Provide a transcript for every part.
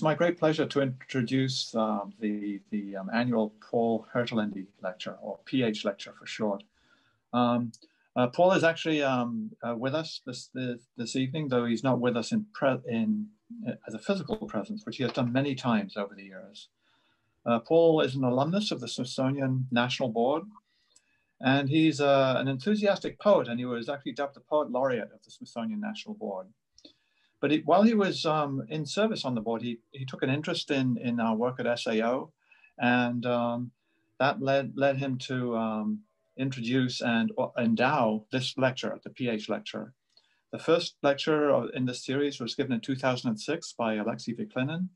It's my great pleasure to introduce um, the, the um, annual Paul Hertelendy Lecture, or PH Lecture for short. Um, uh, Paul is actually um, uh, with us this, this, this evening, though he's not with us in, in as a physical presence, which he has done many times over the years. Uh, Paul is an alumnus of the Smithsonian National Board, and he's uh, an enthusiastic poet, and he was actually dubbed the Poet Laureate of the Smithsonian National Board. But while he was um, in service on the board, he, he took an interest in, in our work at SAO, and um, that led, led him to um, introduce and endow this lecture, the PH lecture. The first lecture in this series was given in 2006 by Alexei Vikhlinin,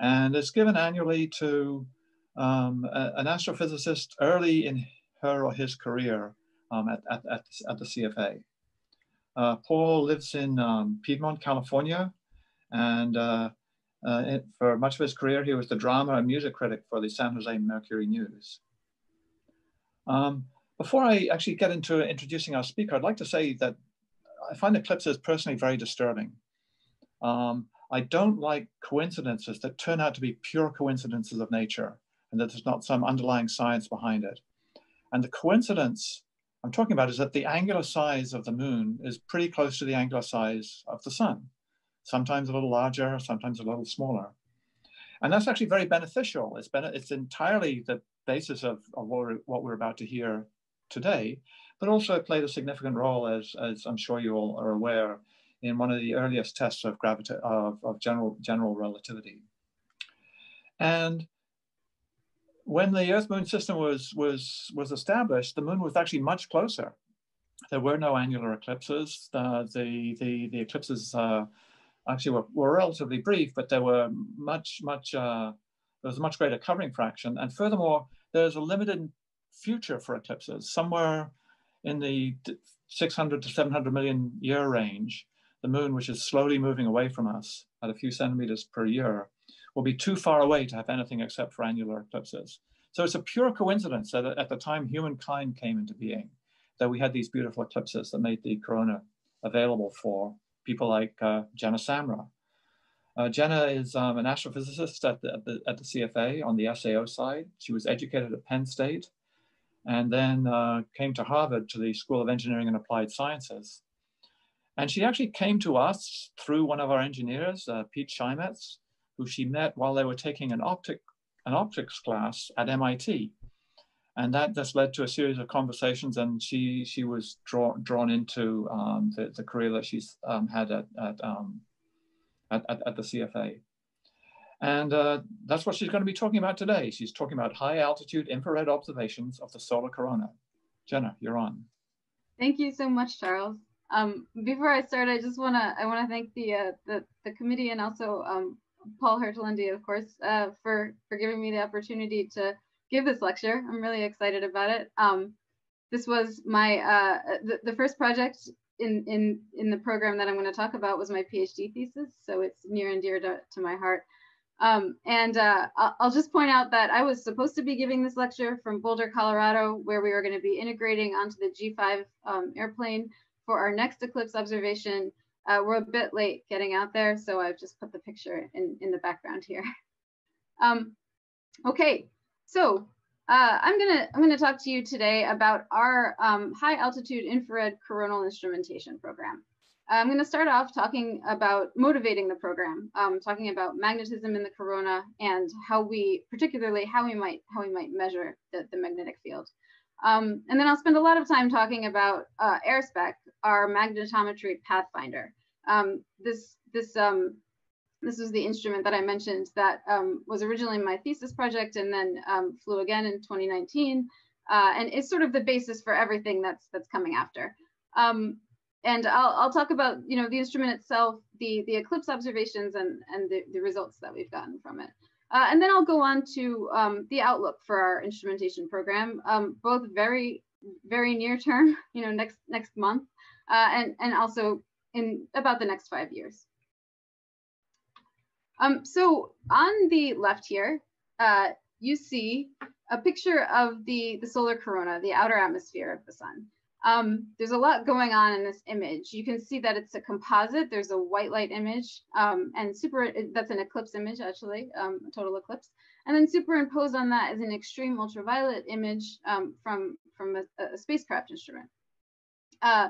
and it's given annually to um, a, an astrophysicist early in her or his career um, at, at, at, at, the CFA. Uh, Paul lives in um, Piedmont, California, and uh, uh, for much of his career, he was the drama and music critic for the San Jose Mercury News. Um, before I actually get into introducing our speaker, I'd like to say that I find eclipses personally very disturbing. Um, I don't like coincidences that turn out to be pure coincidences of nature and that there's not some underlying science behind it. And the coincidence I'm talking about is that the angular size of the moon is pretty close to the angular size of the sun, sometimes a little larger, sometimes a little smaller. And that's actually very beneficial. It's, been, it's entirely the basis of, of what, we're, what we're about to hear today, but also played a significant role, as, as I'm sure you all are aware, in one of the earliest tests of, gravita of, of general, general relativity. And when the Earth Moon system was, was, was established, the moon was actually much closer. There were no annular eclipses. Uh, the, the, the eclipses uh, actually were, were relatively brief, but there were much, much, uh, there was a much greater covering fraction. And furthermore, there's a limited future for eclipses, somewhere in the 600 to 700 million year range. The moon, which is slowly moving away from us at a few centimeters per year, will be too far away to have anything except for annular eclipses. So it's a pure coincidence that at the time humankind came into being, that we had these beautiful eclipses that made the corona available for people like uh, Jenna Samra. Uh, Jenna is um, an astrophysicist at the, at the, at the CFA on the SAO side. She was educated at Penn State and then uh, came to Harvard to the School of Engineering and Applied Sciences. And she actually came to us through one of our engineers, uh, Pete Cheimets, who she met while they were taking an, optic, an optics class at MIT. And that just led to a series of conversations, and she she was draw, drawn into um, the, the career that she's um, had at at, um, at, at the CFA. And uh, that's what she's going to be talking about today. She's talking about high altitude infrared observations of the solar corona. Jenna, you're on. Thank you so much, Charles. Um, before I start, I just want to I want to thank the, uh, the the committee and also um, Paul Hertelendy, of course, uh, for for giving me the opportunity to give this lecture. I'm really excited about it. Um, this was my uh, the, the first project in in in the program that I'm going to talk about was my PhD thesis, so it's near and dear to, to my heart. Um, and uh, I'll just point out that I was supposed to be giving this lecture from Boulder, Colorado, where we were going to be integrating onto the G5 um, airplane for our next eclipse observation. Uh, we're a bit late getting out there, so I've just put the picture in, in the background here. Um, okay, so uh, I'm gonna I'm gonna talk to you today about our um, high altitude infrared coronal instrumentation program. I'm going to start off talking about motivating the program, um, talking about magnetism in the corona and how we, particularly how we might how we might measure the, the magnetic field. Um, and then I'll spend a lot of time talking about uh, AIR-Spec, our magnetometry pathfinder. Um, this this um, this was the instrument that I mentioned that um, was originally my thesis project and then um, flew again in 2019, uh, and it's sort of the basis for everything that's that's coming after. Um, and I'll, I'll talk about you know the instrument itself, the the eclipse observations, and and the, the results that we've gotten from it. Uh, and then I'll go on to um, the outlook for our instrumentation program, um, both very very near term, you know next next month, uh, and and also in about the next five years. Um, so on the left here, uh, you see a picture of the the solar corona, the outer atmosphere of the sun. Um, there's a lot going on in this image. You can see that it's a composite. There's a white light image um, and super, that's an eclipse image actually, um, total eclipse. And then superimposed on that is an extreme ultraviolet image um, from, from a, a, spacecraft instrument. Uh,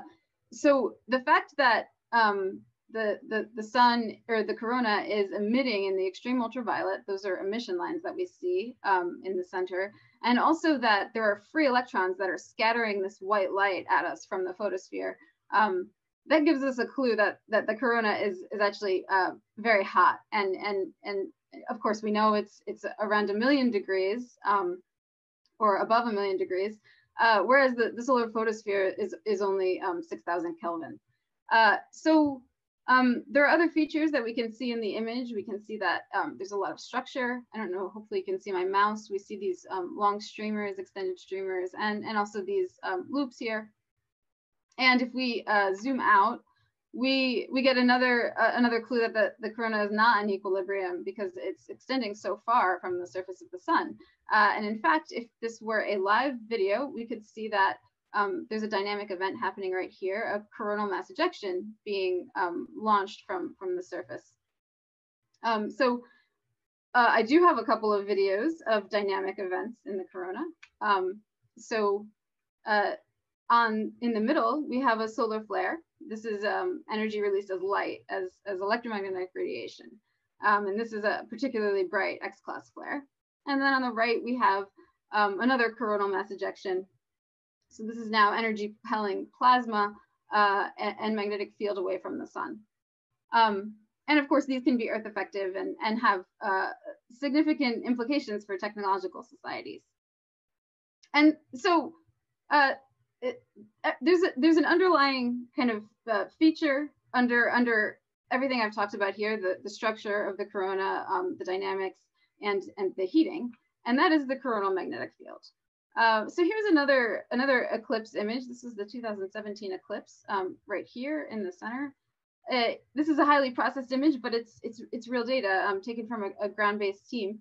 so the fact that um, the, the, the sun or the corona is emitting in the extreme ultraviolet. Those are emission lines that we see um, in the center. And also that there are free electrons that are scattering this white light at us from the photosphere. Um, that gives us a clue that, that the corona is, is actually uh, very hot. And, and, and of course, we know it's, it's around a million degrees um, or above a million degrees, uh, whereas the, the solar photosphere is, is only um, 6,000 Kelvin. Uh, so um, there are other features that we can see in the image. We can see that um, there's a lot of structure. I don't know, hopefully you can see my mouse. We see these um, long streamers, extended streamers, and, and also these um, loops here. And if we uh, zoom out, we we get another uh, another clue that the, the corona is not in equilibrium because it's extending so far from the surface of the sun. Uh, and in fact, if this were a live video, we could see that um, there's a dynamic event happening right here of coronal mass ejection being um, launched from, from the surface. Um, so uh, I do have a couple of videos of dynamic events in the corona. Um, so uh, on in the middle, we have a solar flare. This is um, energy released as light, as, as electromagnetic radiation. Um, and this is a particularly bright X-class flare. And then on the right, we have another coronal mass ejection so this is now energy propelling plasma uh, and, and, magnetic field away from the sun. Um, and of course, these can be earth effective and, and have uh, significant implications for technological societies. And so uh, it, uh, there's, a, there's an underlying kind of uh, feature under, under everything I've talked about here, the, the structure of the corona, um, the dynamics, and, and the heating, and that is the coronal magnetic field. Uh, so here's another another eclipse image. This is the 2017 eclipse um, right here in the center. Uh, this is a highly processed image, but it's it's it's real data um, taken from a, a ground-based team.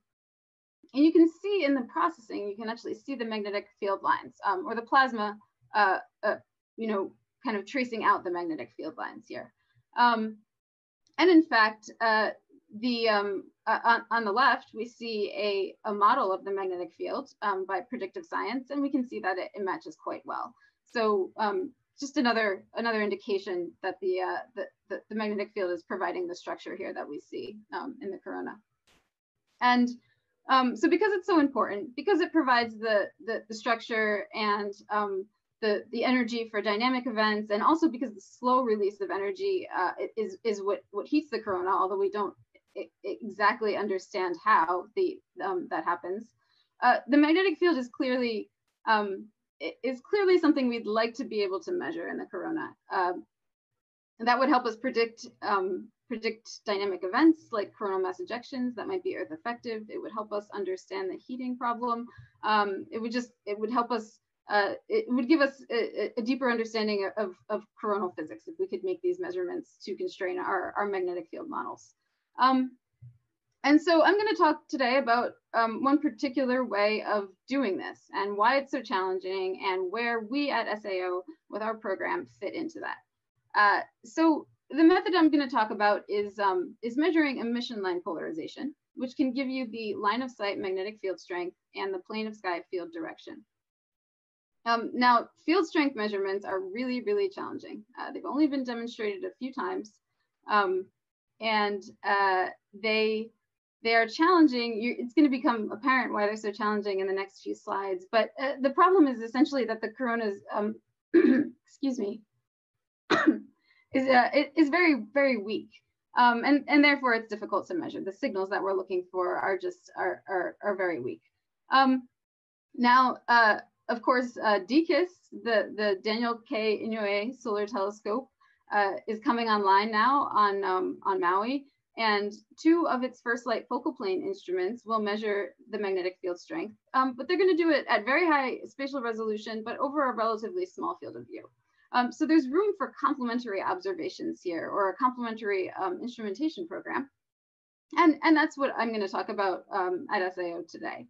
And you can see in the processing, you can actually see the magnetic field lines um, or the plasma, uh, uh, you know, kind of tracing out the magnetic field lines here. Um, and in fact, uh, the um, uh, on, the left, we see a, a model of the magnetic field um, by predictive science, and we can see that it, it matches quite well. So um, just another another indication that the, uh, the, the, the, magnetic field is providing the structure here that we see um, in the corona. And um, so because it's so important, because it provides the, the, the structure and the, the energy for dynamic events, and also because the slow release of energy uh, is, is what, what heats the corona, although we don't exactly understand how the um, that happens. Uh, the magnetic field is clearly um, is clearly something we'd like to be able to measure in the corona. Uh, that would help us predict um, predict dynamic events like coronal mass ejections that might be earth effective. It would help us understand the heating problem. Um, it would just it would help us uh, it would give us a, a, deeper understanding of, of coronal physics if we could make these measurements to constrain our, our magnetic field models. Um, and so I'm going to talk today about um, one particular way of doing this and why it's so challenging and where we at SAO with our program fit into that. Uh, so the method I'm going to talk about is, um, is measuring emission line polarization, which can give you the line of sight magnetic field strength and the plane of sky field direction. Um, now, field strength measurements are really, really challenging. Uh, they've only been demonstrated a few times. Um, and uh, they they are challenging. You, it's going to become apparent why they're so challenging in the next few slides. But uh, the problem is essentially that the corona's, um, excuse me, is uh, is very very weak, um, and and therefore it's difficult to measure. The signals that we're looking for are just are are, are very weak. Um, now, uh, of course, uh, DKIST, the the Daniel K. Inouye Solar Telescope, uh, is coming online now on, um, on Maui. And two of its first light focal plane instruments will measure the magnetic field strength, um, but they're going to do it at very high spatial resolution, but over a relatively small field of view. Um, so there's room for complementary observations here or a complementary um, instrumentation program. And, and that's what I'm going to talk about um, at SAO today.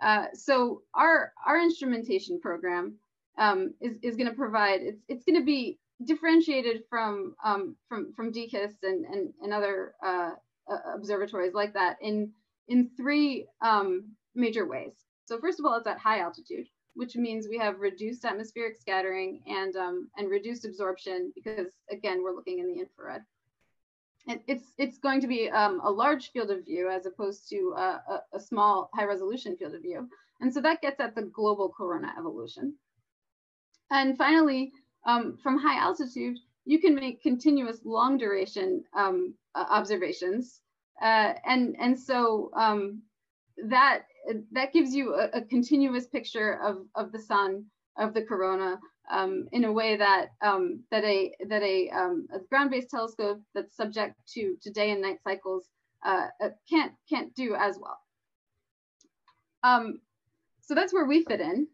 Uh, so our, our instrumentation program um, is, is going to provide, it's, it's going to be differentiated from, um, from, from DKIST and, and, and other uh, uh, observatories like that in, in three um, major ways. So first of all, it's at high altitude, which means we have reduced atmospheric scattering and, um, and reduced absorption because again, we're looking in the infrared. It's, it's going to be um, a large field of view as opposed to a, a, a small high resolution field of view. And so that gets at the global corona evolution. And finally, um, from high altitude, you can make continuous long duration um, uh, observations. Uh, and, and so um, that, that gives you a, a, continuous picture of, of the sun, of the corona, um, in a way that, um, that a, that a, um, a ground-based telescope that's subject to, to day and night cycles uh, uh can't, can't do as well. Um, so that's where we fit in.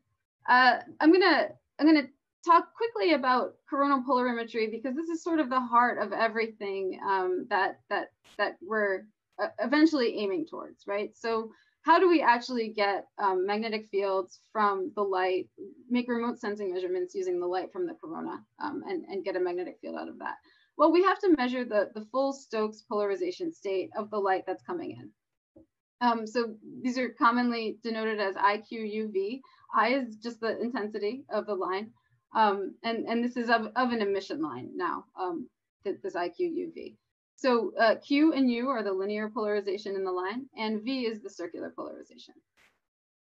Uh, I'm gonna I'm gonna talk quickly about coronal polarimetry because this is sort of the heart of everything um, that that that we're uh, eventually aiming towards, right? So how do we actually get um, magnetic fields from the light, make remote sensing measurements using the light from the corona um, and, and get a magnetic field out of that? Well, we have to measure the, the full Stokes polarization state of the light that's coming in. Um, so these are commonly denoted as IQUV. I is just the intensity of the line. Um, and, and this is of, of an emission line now, um, this IQUV. So uh, Q and U are the linear polarization in the line, and V is the circular polarization.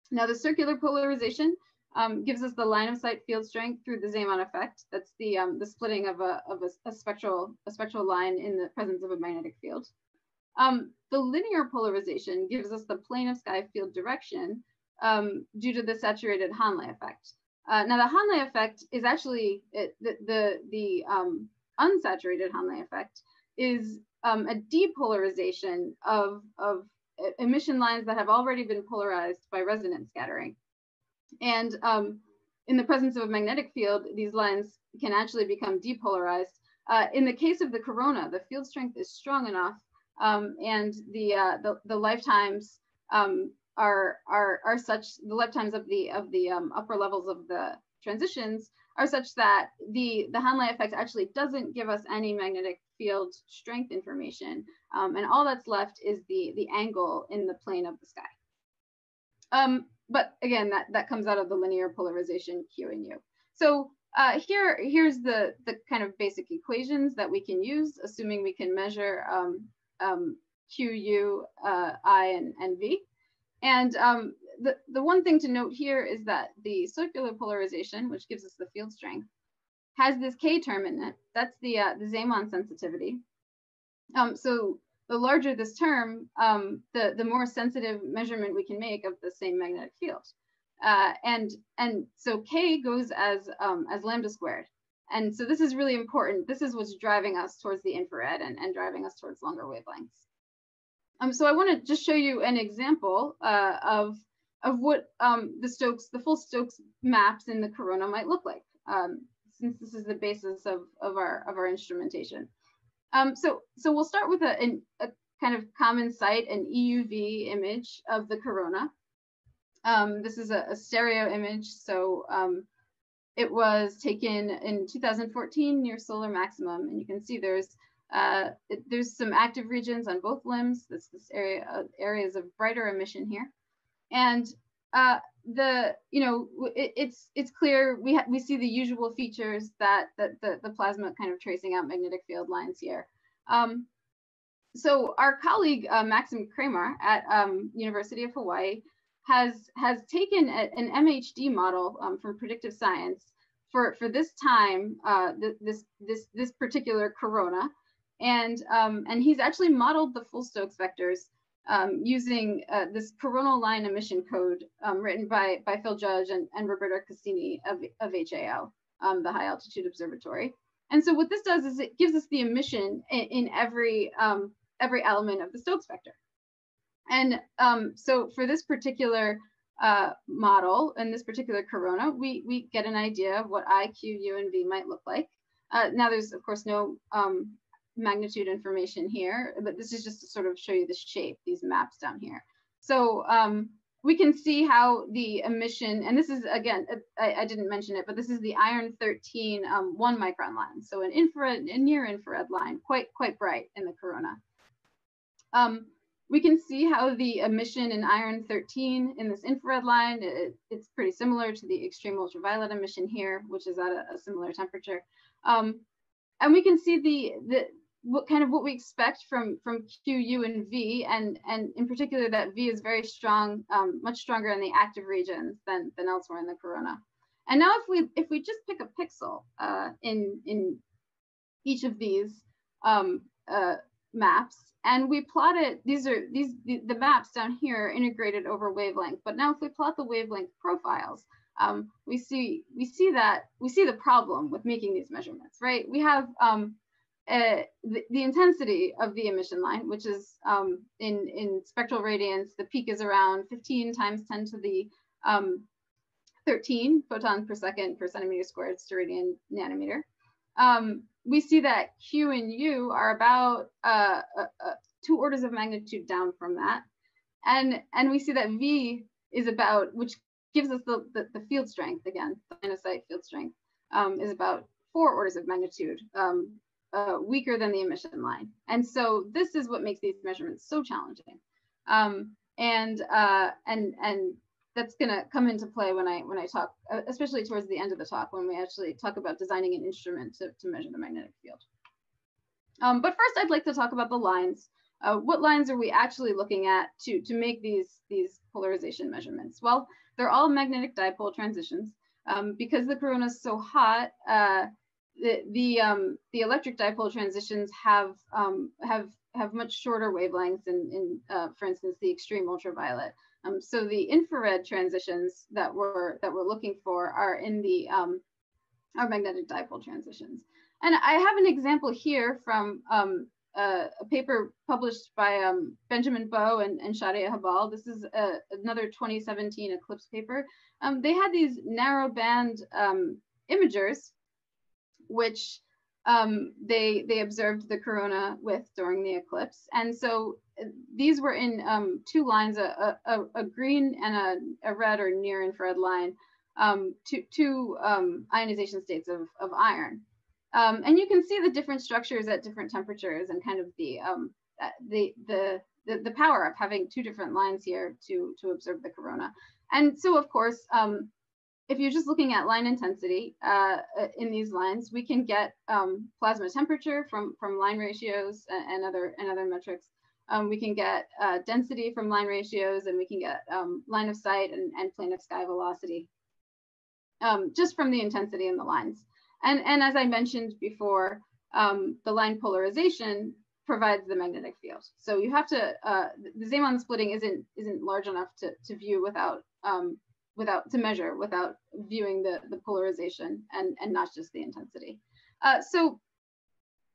Now the circular polarization um, gives us the line of sight field strength through the Zeeman effect. That's the, um, the splitting of, a, of a, a, spectral, a spectral line in the presence of a magnetic field. Um, the linear polarization gives us the plane of sky field direction um, due to the saturated Hanle effect. Uh, now the Hanle effect is actually it, the, the, the um, unsaturated Hanle effect is um, a depolarization of, of emission lines that have already been polarized by resonance scattering. And um, in the presence of a magnetic field, these lines can actually become depolarized. Uh, in the case of the corona, the field strength is strong enough um, and the, uh, the, the lifetimes um, are are are such the lifetimes of the of the um, upper levels of the transitions are such that the the Hanle effect actually doesn't give us any magnetic field strength information, um, and all that's left is the the angle in the plane of the sky. Um, but again, that that comes out of the linear polarization Q and U. So uh, here here's the the kind of basic equations that we can use, assuming we can measure um, um, Q, U, uh, I, and, and V. And um, the, the one thing to note here is that the circular polarization, which gives us the field strength, has this K term in it. That's the, uh, the Zeeman sensitivity. Um, so the larger this term, um, the, the more sensitive measurement we can make of the same magnetic field. Uh, and, and so K goes as, um, as lambda squared. And so this is really important. This is what's driving us towards the infrared and, and driving us towards longer wavelengths. Um, so I want to just show you an example uh, of, of what um, the Stokes, the full Stokes maps in the corona might look like, um, since this is the basis of, of, our, of our instrumentation. Um, so, so we'll start with a, an, a kind of common sight, an EUV image of the corona. Um, this is a, a, stereo image, so um, it was taken in 2014 near solar maximum, and you can see there's uh, it, there's some active regions on both limbs. This this area uh, areas of brighter emission here, and uh, the you know it, it's it's clear we we see the usual features that that the, the plasma kind of tracing out magnetic field lines here. Um, so our colleague uh, Maxim Kramar at um, University of Hawaii has has taken a, an MHD model um, from predictive science for for this time, uh, th this this this particular corona, and um, and he's actually modeled the full Stokes vectors um, using uh, this coronal line emission code um, written by by Phil Judge and, and Roberto Casini of of HAO, um, the High Altitude Observatory. And so what this does is it gives us the emission in, in every um, every element of the Stokes vector. And um, so for this particular uh, model and this particular corona, we, we get an idea of what I, Q, U, and V might look like. Uh, now there's of course no um, magnitude information here, but this is just to sort of show you the shape, these maps down here. So um, we can see how the emission, and this is again, I, I didn't mention it, but this is the iron 13 um, one micron line. So an infrared, a near infrared line, quite, quite bright in the corona. Um, we can see how the emission in iron 13 in this infrared line, it, it's pretty similar to the extreme ultraviolet emission here, which is at a, a similar temperature. Um, and we can see the, the, what kind of what we expect from from Q, U, and V, and and in particular that V is very strong, um, much stronger in the active regions than than elsewhere in the corona. And now if we if we just pick a pixel uh, in in each of these um, uh, maps and we plot it, these are these the, the, maps down here integrated over wavelength. But now if we plot the wavelength profiles, um, we see we see that we see the problem with making these measurements, right? We have um, uh, the, intensity of the emission line, which is um, in, in spectral radiance, the peak is around 15 times 10 to the um, 13 photons per second per centimeter squared steradian nanometer. Um, we see that Q and U are about uh, uh, uh, two orders of magnitude down from that. And, and we see that V is about, which gives us the, the, the field strength, again, the line field strength, um, is about four orders of magnitude um, uh, weaker than the emission line. And so this is what makes these measurements so challenging. Um, and uh, and and that's going to come into play when I when I talk, uh, especially towards the end of the talk, when we actually talk about designing an instrument to, to measure the magnetic field. Um, but first, I'd like to talk about the lines. Uh, what lines are we actually looking at to, to make these, these polarization measurements? Well, they're all magnetic dipole transitions. Um, because the corona is so hot, uh, the the, um, the electric dipole transitions have um, have have much shorter wavelengths in, in uh, for instance, the extreme ultraviolet. Um, so the infrared transitions that we're that we're looking for are in the um, are magnetic dipole transitions. And I have an example here from um, a, paper published by um, Benjamin Boe and, and Shadia Habbal. This is a, another 2017 ECLIPSE paper. They had these narrow band imagers which um, they they observed the corona with during the eclipse. And so uh, these were in um, two lines, a, a, a green and a, a, red or near infrared line, um, two, two um, ionization states of, of iron. Um, and you can see the different structures at different temperatures and kind of the, um, uh, the, the, the, the, power of having two different lines here to, to observe the corona. And so, of course, um, if you're just looking at line intensity uh, uh, in these lines, we can get um, plasma temperature from, from line ratios and, other, and other metrics. Um, we can get uh, density from line ratios and we can get um, line of sight and, and plane of sky velocity um, just from the intensity in the lines. And, and as I mentioned before, um, the line polarization provides the magnetic field. So you have to, uh, the Zeeman splitting isn't, isn't large enough to, to view without um, without to measure without viewing the, the polarization and, and not just the intensity. Uh, so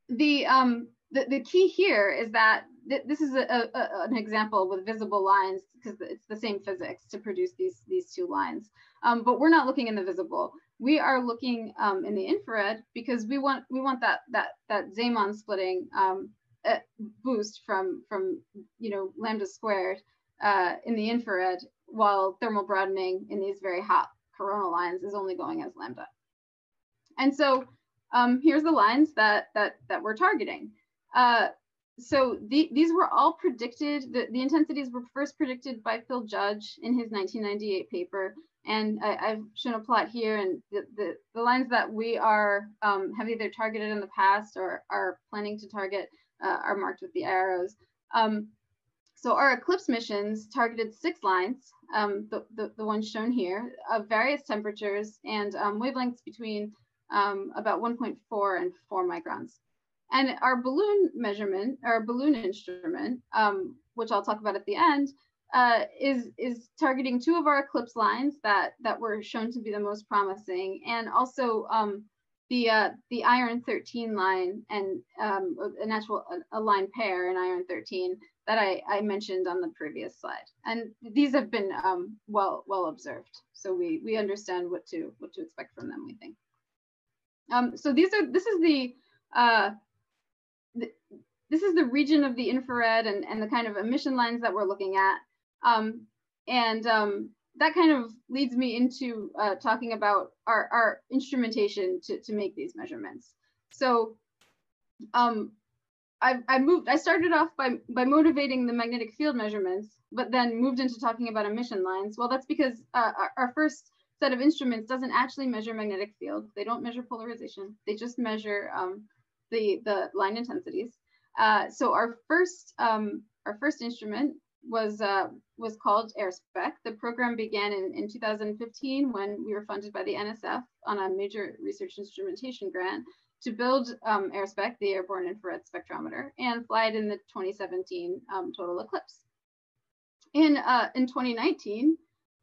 the, um, the, the key here is that th this is a, a, an example with visible lines because it's the same physics to produce these, these two lines. Um, but we're not looking in the visible. We are looking um, in the infrared because we want we want that that that Zeeman splitting um, uh, boost from from you know lambda squared uh, in the infrared while thermal broadening in these very hot coronal lines is only going as lambda. And so um, here's the lines that, that, that we're targeting. Uh, so the, these were all predicted, the, the intensities were first predicted by Phil Judge in his 1998 paper. And I, have shown a plot here and the, the, the lines that we are um, have either targeted in the past or are planning to target uh, are marked with the arrows. Um, so our Eclipse missions targeted six lines, um, the, the, the ones shown here, of various temperatures and um, wavelengths between um, about 1.4 and 4 microns. And our balloon measurement, our balloon instrument, um, which I'll talk about at the end, uh, is is targeting two of our eclipse lines that that were shown to be the most promising, and also um, the uh, the iron 13 line and um, a natural a, a, line pair in iron 13 that I, I mentioned on the previous slide. And these have been um, well well observed. So we we understand what to what to expect from them, we think. Um, so these are this is the, uh, the, this is the region of the infrared and, and the kind of emission lines that we're looking at. Um, and um, that kind of leads me into uh, talking about our, our instrumentation to, to make these measurements. So um, I, I moved, I started off by, by motivating the magnetic field measurements, but then moved into talking about emission lines. Well, that's because uh, our, our first set of instruments doesn't actually measure magnetic field. They don't measure polarization. They just measure um, the, the line intensities. Uh, so our first, um, our first instrument was uh, was called AIR-Spec. The program began in, in 2015 when we were funded by the NSF on a major research instrumentation grant to build um, AIR-Spec, the Airborne Infrared Spectrometer, and fly it in the 2017 um, total eclipse. In, uh, in 2019,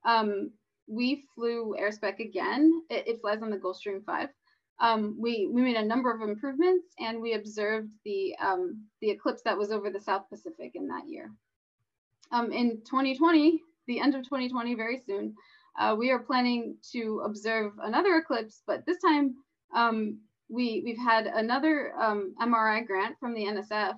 um, we flew AIR-Spec again. It, it, flies on the Gulfstream 5. Um, we, we made a number of improvements and we observed the, um, the eclipse that was over the South Pacific in that year. Um, in 2020, the end of 2020, very soon, uh, we are planning to observe another eclipse, but this time um, we, we've had another um, MRI grant from the NSF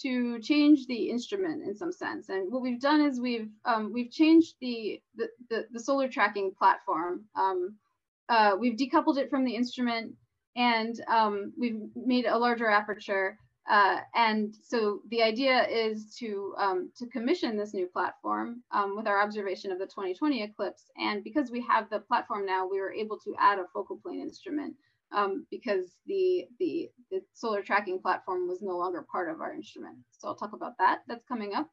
to change the instrument in some sense. And what we've done is we've um, we've changed the, the, the, the, solar tracking platform. Um, uh, we've decoupled it from the instrument and um, we've made a larger aperture uh, and so the idea is to um, to commission this new platform um, with our observation of the 2020 eclipse. And because we have the platform now, we were able to add a focal plane instrument um, because the, the, the solar tracking platform was no longer part of our instrument. So I'll talk about that. That's coming up.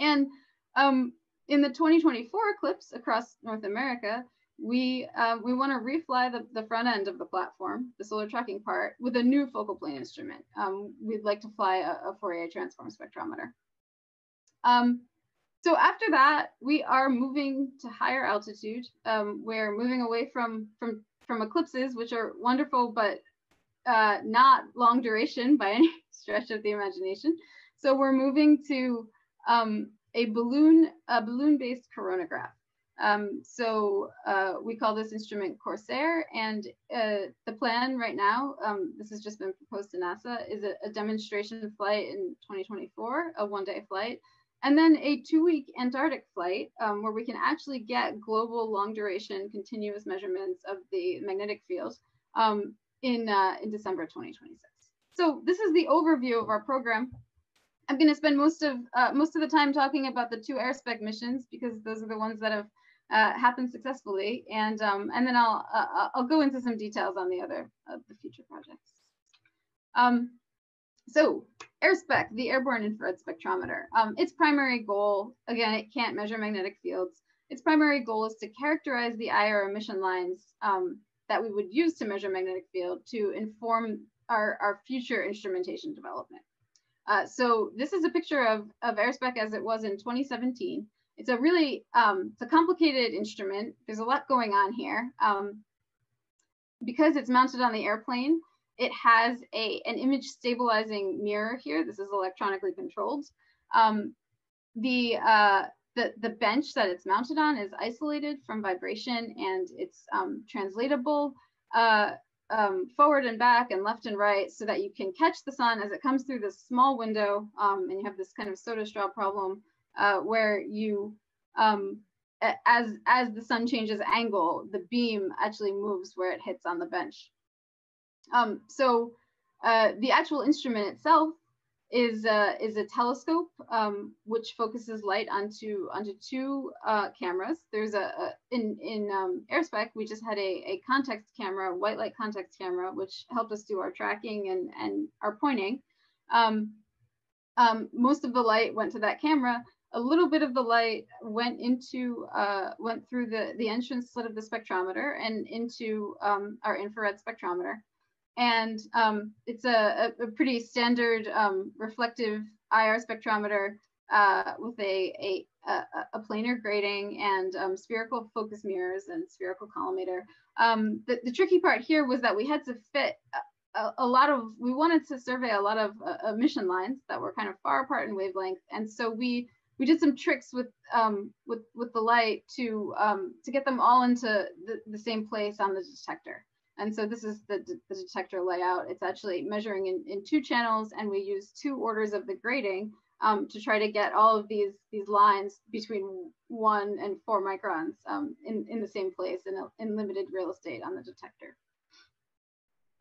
And um, in the 2024 eclipse across North America, we um, we want to refly the, the front end of the platform, the solar tracking part, with a new focal plane instrument. Um, we'd like to fly a, a Fourier transform spectrometer. Um, so after that, we are moving to higher altitude. Um, we're moving away from from from eclipses, which are wonderful, but uh, not long duration by any stretch of the imagination. So we're moving to um, a balloon a balloon based coronagraph. Um, so uh, we call this instrument Corsair, and uh, the plan right now, um, this has just been proposed to NASA, is a, a demonstration flight in 2024, a one-day flight, and then a two-week Antarctic flight um, where we can actually get global long-duration continuous measurements of the magnetic field um, in uh, in December 2026. So this is the overview of our program. I'm going to spend most of uh, most of the time talking about the two AIR-Spec missions because those are the ones that have uh, happened successfully, and um, and then I'll uh, I'll go into some details on the other of the future projects. Um, so AIR-Spec, the Airborne Infrared Spectrometer, um, its primary goal, again, it can't measure magnetic fields. Its primary goal is to characterize the IR emission lines um, that we would use to measure magnetic field to inform our, our future instrumentation development. Uh, so this is a picture of, of AIR-Spec as it was in 2017. It's a really, um, it's a complicated instrument. There's a lot going on here. Um, because it's mounted on the airplane, it has a, an image stabilizing mirror here. This is electronically controlled. Um, the, uh, the, the bench that it's mounted on is isolated from vibration and it's um, translatable uh, um, forward and back and left and right so that you can catch the sun as it comes through this small window um, and you have this kind of soda straw problem uh, where you, um, as, as the sun changes angle, the beam actually moves where it hits on the bench. Um, so uh, the actual instrument itself is uh, is a telescope um, which focuses light onto onto two uh, cameras. There's a, a in in um, AIR-Spec we just had a, a context camera, white light context camera, which helped us do our tracking and and our pointing. Um, um most of the light went to that camera, a little bit of the light went into uh, went through the the entrance slit of the spectrometer and into um, our infrared spectrometer and um, it's a, a, pretty standard um, reflective IR spectrometer uh, with a, a, a, a, planar grating and um, spherical focus mirrors and spherical collimator. Um, the, the tricky part here was that we had to fit a, lot of, we wanted to survey a lot of uh, emission lines that were kind of far apart in wavelength. And so we we did some tricks with um, with with the light to um, to get them all into the, the same place on the detector. And so this is the, the detector layout. It's actually measuring in, in two channels and we use two orders of the grating um, to try to get all of these these lines between one and four microns um, in, in the same place in, in limited real estate on the detector.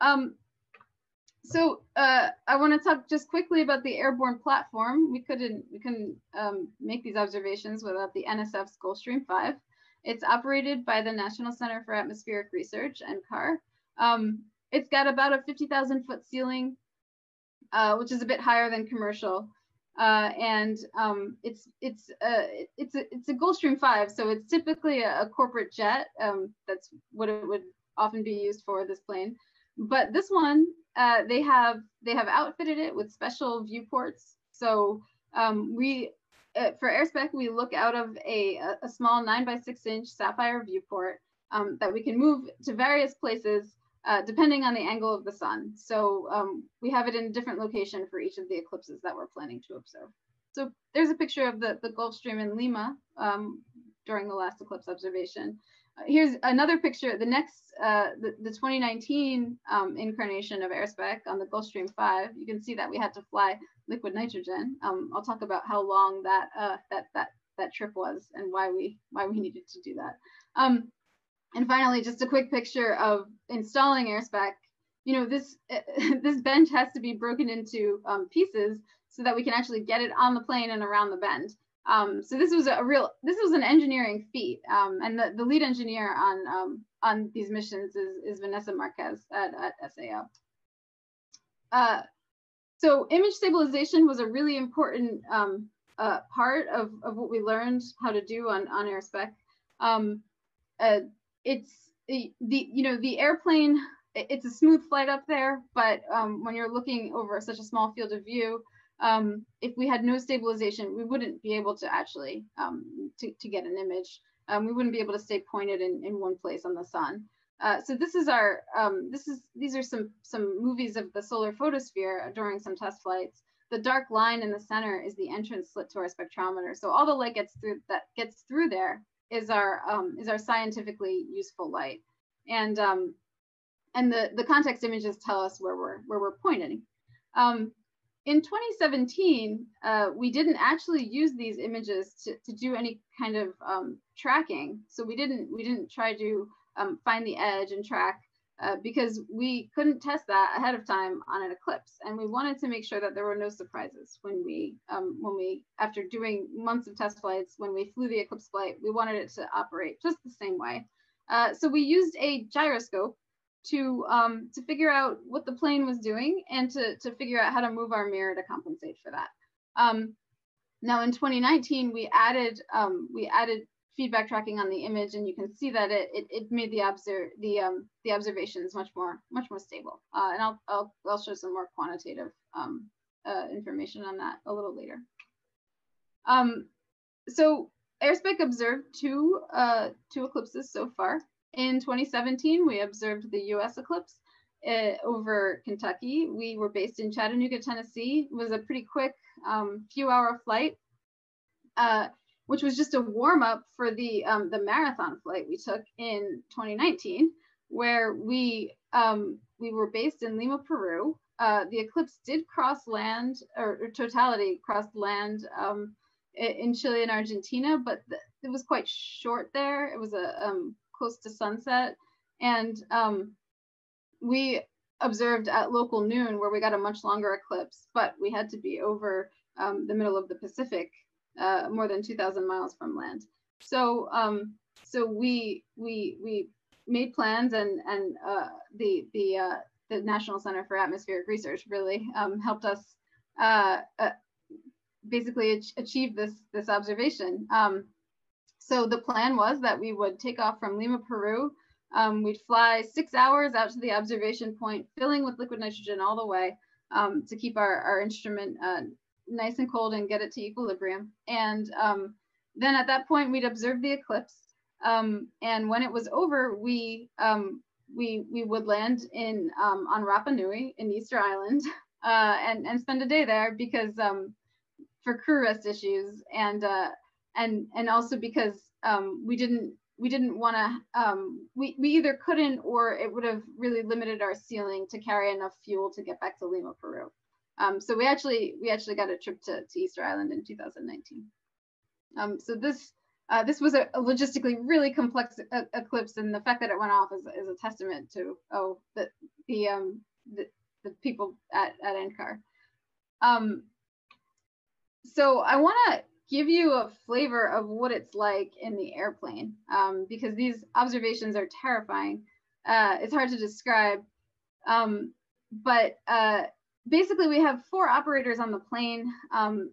Um, so uh, I want to talk just quickly about the airborne platform. We couldn't we couldn't um, make these observations without the NSF's Gulfstream 5. It's operated by the National Center for Atmospheric Research, NCAR. Um, it's got about a 50,000 foot ceiling, uh, which is a bit higher than commercial. Uh, and um, it's it's uh, it's a it's a Gulfstream five, so it's typically a, a corporate jet. Um, that's what it would often be used for this plane. But this one, uh, they have they have outfitted it with special viewports. So um, we uh, for AIR-Spec we look out of a a small nine by six inch sapphire viewport um, that we can move to various places uh, depending on the angle of the sun. So um, we have it in a different location for each of the eclipses that we're planning to observe. So there's a picture of the, the Gulfstream in Lima um, during the last eclipse observation. Uh, here's another picture, the next, uh, the, the 2019 um, incarnation of AIR-Spec on the Gulfstream 5. You can see that we had to fly liquid nitrogen. Um, I'll talk about how long that, uh, that, that, that trip was and why we, why we needed to do that. Um, and finally, just a quick picture of installing AIR-Spec. You know, this this bench has to be broken into um, pieces so that we can actually get it on the plane and around the bend. Um, so this was a real, this was an engineering feat. Um, and the, the lead engineer on um, on these missions is, is Vanessa Marquez at, at SAO. Uh, so image stabilization was a really important um, uh, part of, of what we learned how to do on, on AIR-Spec. Um, uh, it's the, you know the airplane it's a smooth flight up there but um, when you're looking over such a small field of view um, if we had no stabilization we wouldn't be able to actually um, to, to get an image um, we wouldn't be able to stay pointed in, in one place on the sun uh, so this is our um, this is these are some some movies of the solar photosphere during some test flights the dark line in the center is the entrance slit to our spectrometer so all the light gets through that gets through there is our um, is our scientifically useful light, and um, and the the context images tell us where we're where we're pointing. Um, in 2017, uh, we didn't actually use these images to, to do any kind of um, tracking. So we didn't we didn't try to um, find the edge and track uh, because we couldn't test that ahead of time on an eclipse, and we wanted to make sure that there were no surprises when we, um, when we, after doing months of test flights, when we flew the eclipse flight, we wanted it to operate just the same way. Uh, so we used a gyroscope to um, to figure out what the plane was doing and to to figure out how to move our mirror to compensate for that. Um, now in 2019, we added um, we added feedback tracking on the image, and you can see that it it, it made the observe the um the observations much more much more stable. Uh, and I'll, I'll I'll show some more quantitative um uh, information on that a little later. Um, so AIR-Spec observed two uh two eclipses so far. In 2017, we observed the U.S. eclipse uh, over Kentucky. We were based in Chattanooga, Tennessee. It was a pretty quick um, few hour flight. Which was just a warm up for the um, the marathon flight we took in 2019, where we um, we were based in Lima, Peru. Uh, the eclipse did cross land, or, or totality crossed land um, in Chile and Argentina, but the, it was quite short there. It was a um, close to sunset, and um, we observed at local noon where we got a much longer eclipse, but we had to be over um, the middle of the Pacific uh, more than 2,000 miles from land. So um, so we we we made plans and and uh, the the uh, the National Center for Atmospheric Research really um, helped us uh, uh, basically achieve this this observation. Um, so the plan was that we would take off from Lima, Peru. Um, we'd fly six hours out to the observation point, filling with liquid nitrogen all the way um, to keep our, our instrument uh, nice and cold and get it to equilibrium. And um, then at that point, we'd observe the eclipse. Um, and when it was over, we um, we we would land in um, on Rapa Nui in Easter Island uh, and and spend a day there because um, for crew rest issues and uh, and and also because we didn't we didn't want to um, we, we either couldn't or it would have really limited our ceiling to carry enough fuel to get back to lima peru Um, so we actually we actually got a trip to, to Easter Island in 2019. Um, so this uh, this was a, a, logistically really complex uh, eclipse, and the fact that it went off is, is a testament to oh the the um the, the people at at NCAR. Um, so I want to give you a flavor of what it's like in the airplane um, because these observations are terrifying. Uh, it's hard to describe, um, but uh, basically we have four operators on the plane. Um,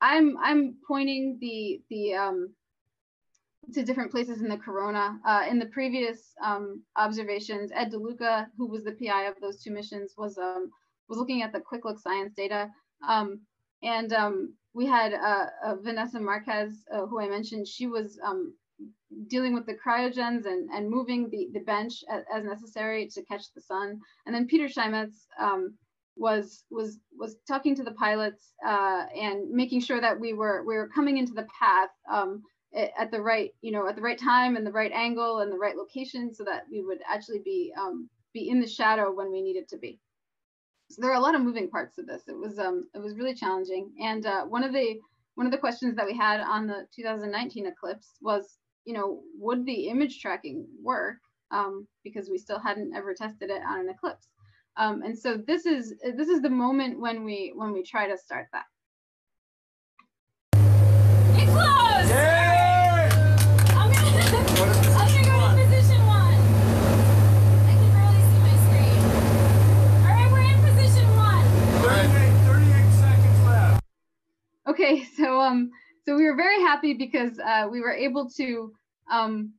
I'm I'm pointing the the um, to different places in the corona. Uh, in the previous um, observations, Ed DeLuca, who was the PI of those two missions, was um, was looking at the quick look science data. Um, and um, we had uh, uh, Vanessa Marquez, uh, who I mentioned. She was um, dealing with the cryogens and, and moving the, the bench as, as necessary to catch the sun. And then Peter Cheimets um, was was was talking to the pilots uh, and making sure that we were we were coming into the path um, at the right you know at the right time and the right angle and the right location so that we would actually be um, be in the shadow when we needed to be so there are a lot of moving parts to this. It was um, it was really challenging. And uh, one of the one of the questions that we had on the 2019 eclipse was, you know, would the image tracking work? Um, because we still hadn't ever tested it on an eclipse. Um, and so this is this is the moment when we when we try to start that. It Yeah! I'm gonna, Okay, so um, so we were very happy because uh, we were able to um,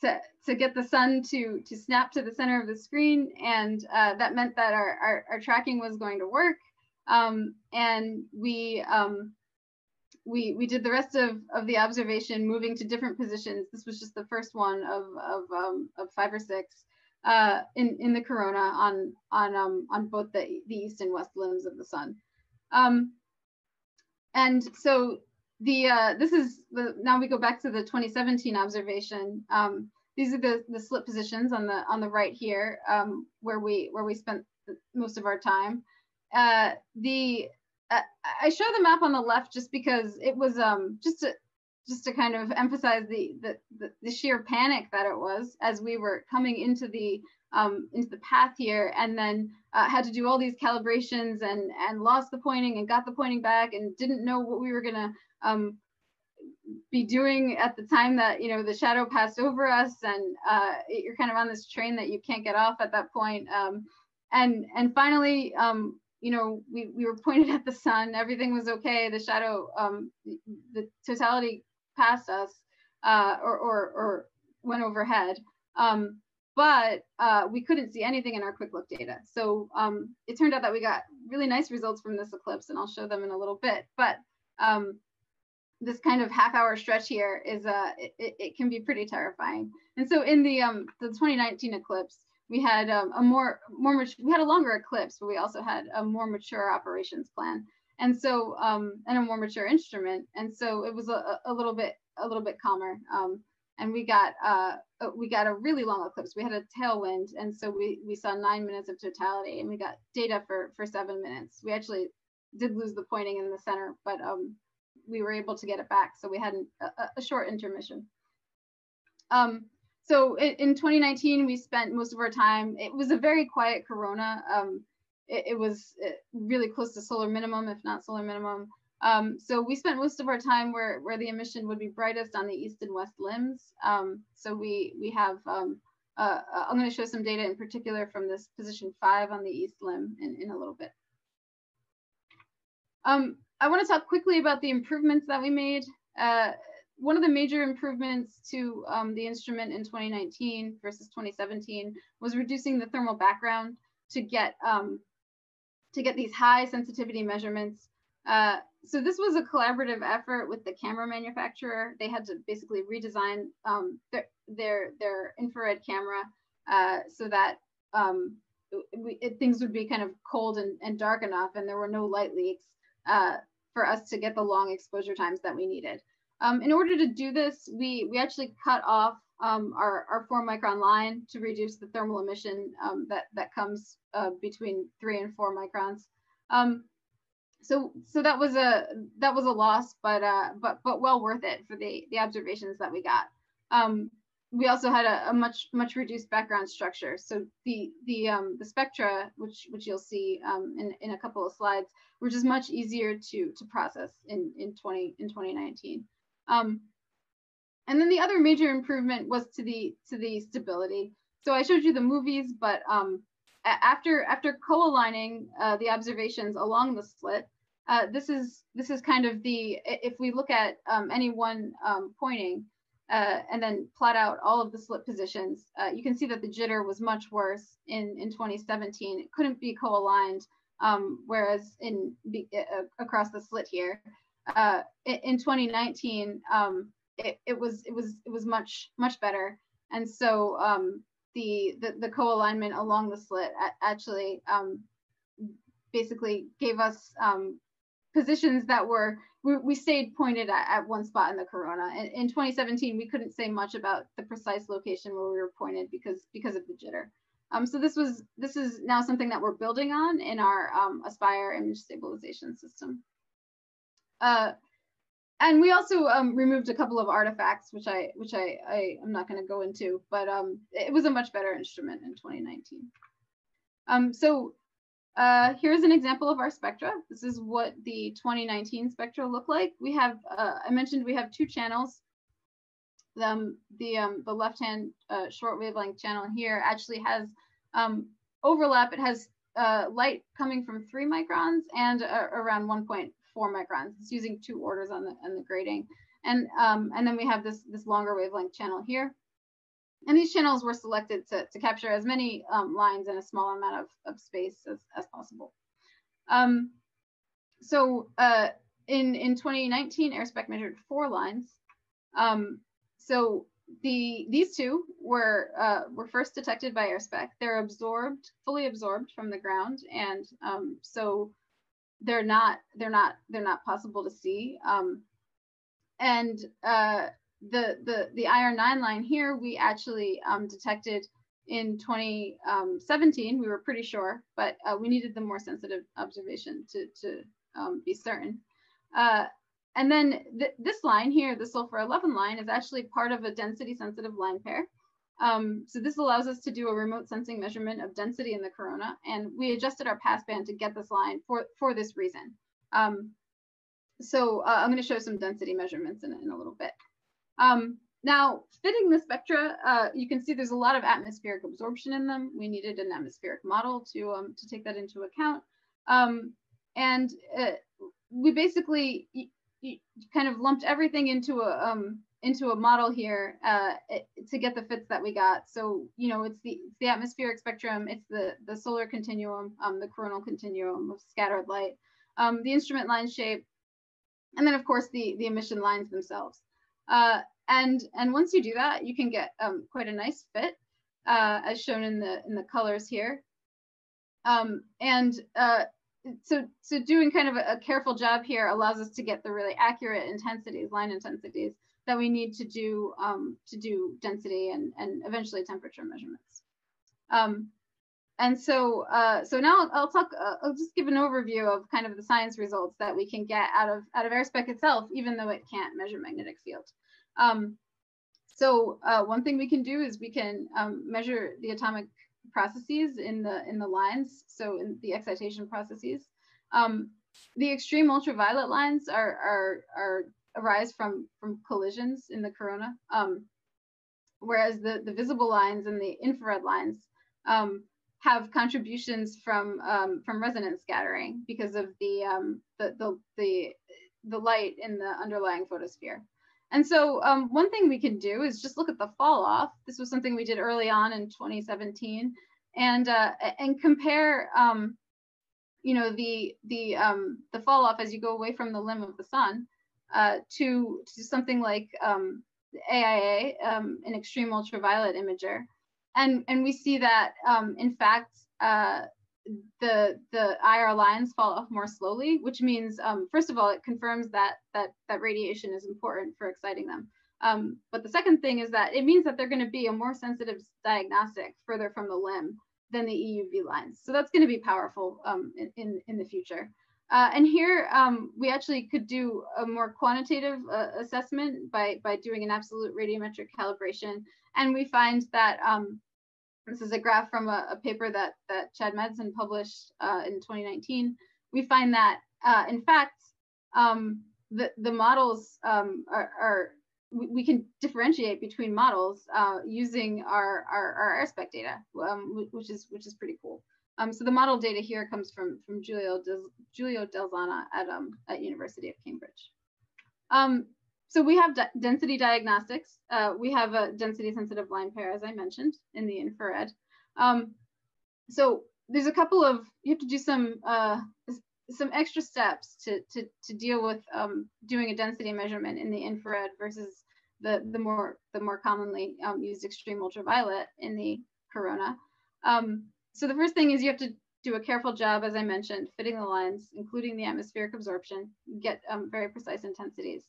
to to get the sun to to snap to the center of the screen, and uh, that meant that our, our, our tracking was going to work. Um, and we um, we we did the rest of of the observation, moving to different positions. This was just the first one of of um, of five or six uh, in in the corona on on um, on both the the east and west limbs of the sun. Um, and so the uh, this is the now we go back to the 2017 observation. Um, these are the the slit positions on the on the right here um, where we where we spent most of our time. Uh, the uh, I show the map on the left just because it was um, just to just to kind of emphasize the, the the, sheer panic that it was as we were coming into the um, into the path here and then uh, had to do all these calibrations and and lost the pointing and got the pointing back and didn't know what we were gonna um, be doing at the time that you know the shadow passed over us and uh, you're kind of on this train that you can't get off at that point um, and and finally um, you know we, we were pointed at the sun everything was okay the shadow um, the totality passed us uh, or, or or went overhead um, but uh, we couldn't see anything in our quick look data. So um, it turned out that we got really nice results from this eclipse, and I'll show them in a little bit. But um, this kind of half hour stretch here is uh, it, it, can be pretty terrifying. And so in the um, the 2019 eclipse, we had um, a more more we had a longer eclipse, but we also had a more mature operations plan, and so um, and a more mature instrument. And so it was a, a little bit a little bit calmer. Um, and we got uh, uh, we got a really long eclipse. We had a tailwind, and so we we saw nine minutes of totality, and we got data for for seven minutes. We actually did lose the pointing in the center, but um, we were able to get it back, so we had an, a, a, short intermission. Um, so in, in, 2019, we spent most of our time. It was a very quiet corona. Um, it, it was uh, really close to solar minimum, if not solar minimum. Um, so we spent most of our time where, where the emission would be brightest on the east and west limbs. Um, so we, we have, um, uh, uh I'm going to show some data in particular from this position five on the east limb in, in a little bit. Um, I want to talk quickly about the improvements that we made. Uh, one of the major improvements to um, the instrument in 2019 versus 2017 was reducing the thermal background to get um, to get these high sensitivity measurements uh, so this was a collaborative effort with the camera manufacturer. They had to basically redesign um, their, their, their infrared camera uh, so that um, it, things would be kind of cold and, and dark enough, and there were no light leaks uh, for us to get the long exposure times that we needed. Um, in order to do this, we we actually cut off um, our, our four micron line to reduce the thermal emission um, that that comes uh, between three and four microns. Um, so so that was a that was a loss, but uh, but but well worth it for the the observations that we got. We also had a, a, much much reduced background structure. So the the um, the spectra, which which you'll see um, in in a couple of slides, were just much easier to to process in in 20 in 2019. Um, and then the other major improvement was to the to the stability. So I showed you the movies, but um, after after co-aligning uh, the observations along the slit, uh, this is this is kind of the if we look at um, any one um, pointing uh, and then plot out all of the slit positions, uh, you can see that the jitter was much worse in in 2017. It couldn't be co-aligned, um, whereas in uh, across the slit here, uh, in 2019, um, it, it was it was it was much much better. And so um, the, the, the co-alignment along the slit actually um, basically gave us um, positions that were we, stayed pointed at, at, one spot in the corona. In, in 2017, we couldn't say much about the precise location where we were pointed because because of the jitter. Um, so this was this is now something that we're building on in our um, Aspire image stabilization system. Uh, and we also um, removed a couple of artifacts, which I which I, I am not going to go into, but um, it was a much better instrument in 2019. Um, so uh, here's an example of our spectra. This is what the 2019 spectra look like. We have uh, I mentioned we have two channels. Um, the um, the left hand uh, short wavelength channel here actually has um, overlap. It has uh, light coming from three microns and uh, around 1.4 microns. It's using two orders on the on the grating. And um, and then we have this this longer wavelength channel here. And these channels were selected to, to capture as many um, lines in a small amount of, of space as, as possible. Um, so uh, in, in 2019, AIR-Spec measured four lines. Um, so the these two were uh, were first detected by AIR-Spec. They're absorbed, fully absorbed from the ground, and um, so they're not they're not they're not possible to see. Um, and uh, the the the IR9 line here we actually um, detected in 2017. We were pretty sure, but uh, we needed the more sensitive observation to to um, be certain. Uh, and then th this line here, the sulfur 11 line, is actually part of a density sensitive line pair. Um, so this allows us to do a remote sensing measurement of density in the corona, and we adjusted our passband to get this line for, for this reason. Um, so uh, I'm going to show some density measurements in, in a little bit. Um, now, fitting the spectra, uh, you can see there's a lot of atmospheric absorption in them. We needed an atmospheric model to, um, to take that into account. Um, and uh, we basically kind of lumped everything into a, um, into a model here uh, to get the fits that we got. So, you know, it's the, it's the atmospheric spectrum, it's the, the solar continuum, um, the coronal continuum of scattered light, um, the instrument line shape, and then of course the, the emission lines themselves. Uh, and, and once you do that, you can get um, quite a nice fit uh, as shown in the, in the colors here. Um, and uh, so, so doing kind of a, a careful job here allows us to get the really accurate intensities, line intensities, that we need to do um, to do density and, and eventually temperature measurements. Um, and so, uh, so now I'll, talk, uh, I'll just give an overview of kind of the science results that we can get out of, out of AIR-Spec itself, even though it can't measure magnetic field. Um, so uh, one thing we can do is we can um, measure the atomic processes in the, in the lines, so in the excitation processes. Um, the extreme ultraviolet lines are, are, are arise from from collisions in the corona, um, whereas the the visible lines and the infrared lines um, have contributions from um, from resonance scattering because of the, um, the the the the light in the underlying photosphere. And so um, one thing we can do is just look at the fall off. This was something we did early on in 2017, and uh, and compare, um, you know, the the um, the fall off as you go away from the limb of the sun uh, to, to something like um, AIA, um, an extreme ultraviolet imager. And, and we see that, um, in fact, uh, the, the IR lines fall off more slowly, which means, um, first of all, it confirms that, that, that radiation is important for exciting them. Um, but the second thing is that it means that they're going to be a more sensitive diagnostic further from the limb than the EUV lines. So that's going to be powerful um, in, in, in, the future. Uh, and here um, we actually could do a more quantitative uh, assessment by, by doing an absolute radiometric calibration. And we find that um, this is a graph from a, a, paper that, that Chad Madsen published uh, in 2019. We find that, uh, in fact, um, the, the models um, are, are we, can differentiate between models uh, using our, our, our AIR-Spec data, um, which is which is pretty cool. Um, so the model data here comes from from Giulio Del, Giulio Del Zanna at um, at University of Cambridge. So we have density diagnostics. Uh, we have a density sensitive line pair, as I mentioned, in the infrared. Um, so there's a couple of you have to do some uh, some extra steps to to to deal with um, doing a density measurement in the infrared versus the the more the more commonly um, used extreme ultraviolet in the corona. Um, so the first thing is you have to do a careful job, as I mentioned, fitting the lines, including the atmospheric absorption, get um, very precise intensities.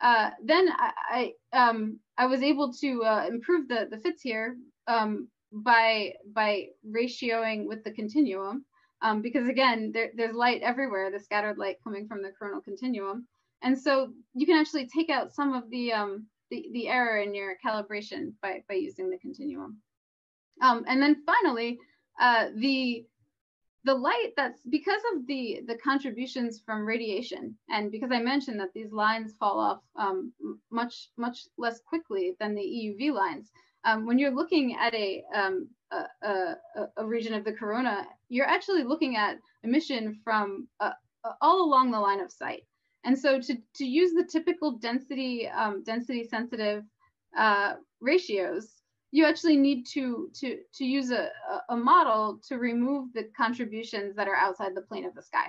Uh, then I, I, um, I, was able to uh, improve the, the fits here um, by, by ratioing with the continuum, um, because again, there, there's light everywhere, the scattered light coming from the coronal continuum. And so you can actually take out some of the, um, the, the error in your calibration by, by using the continuum. Um, and then finally, uh, the the light that's because of the the contributions from radiation and because i mentioned that these lines fall off um, much much less quickly than the euv lines um, when you're looking at a, um, a, a, a, region of the corona you're actually looking at emission from uh, all along the line of sight. And so to, to use the typical density um, density sensitive uh, ratios you actually need to to to use a, a model to remove the contributions that are outside the plane of the sky.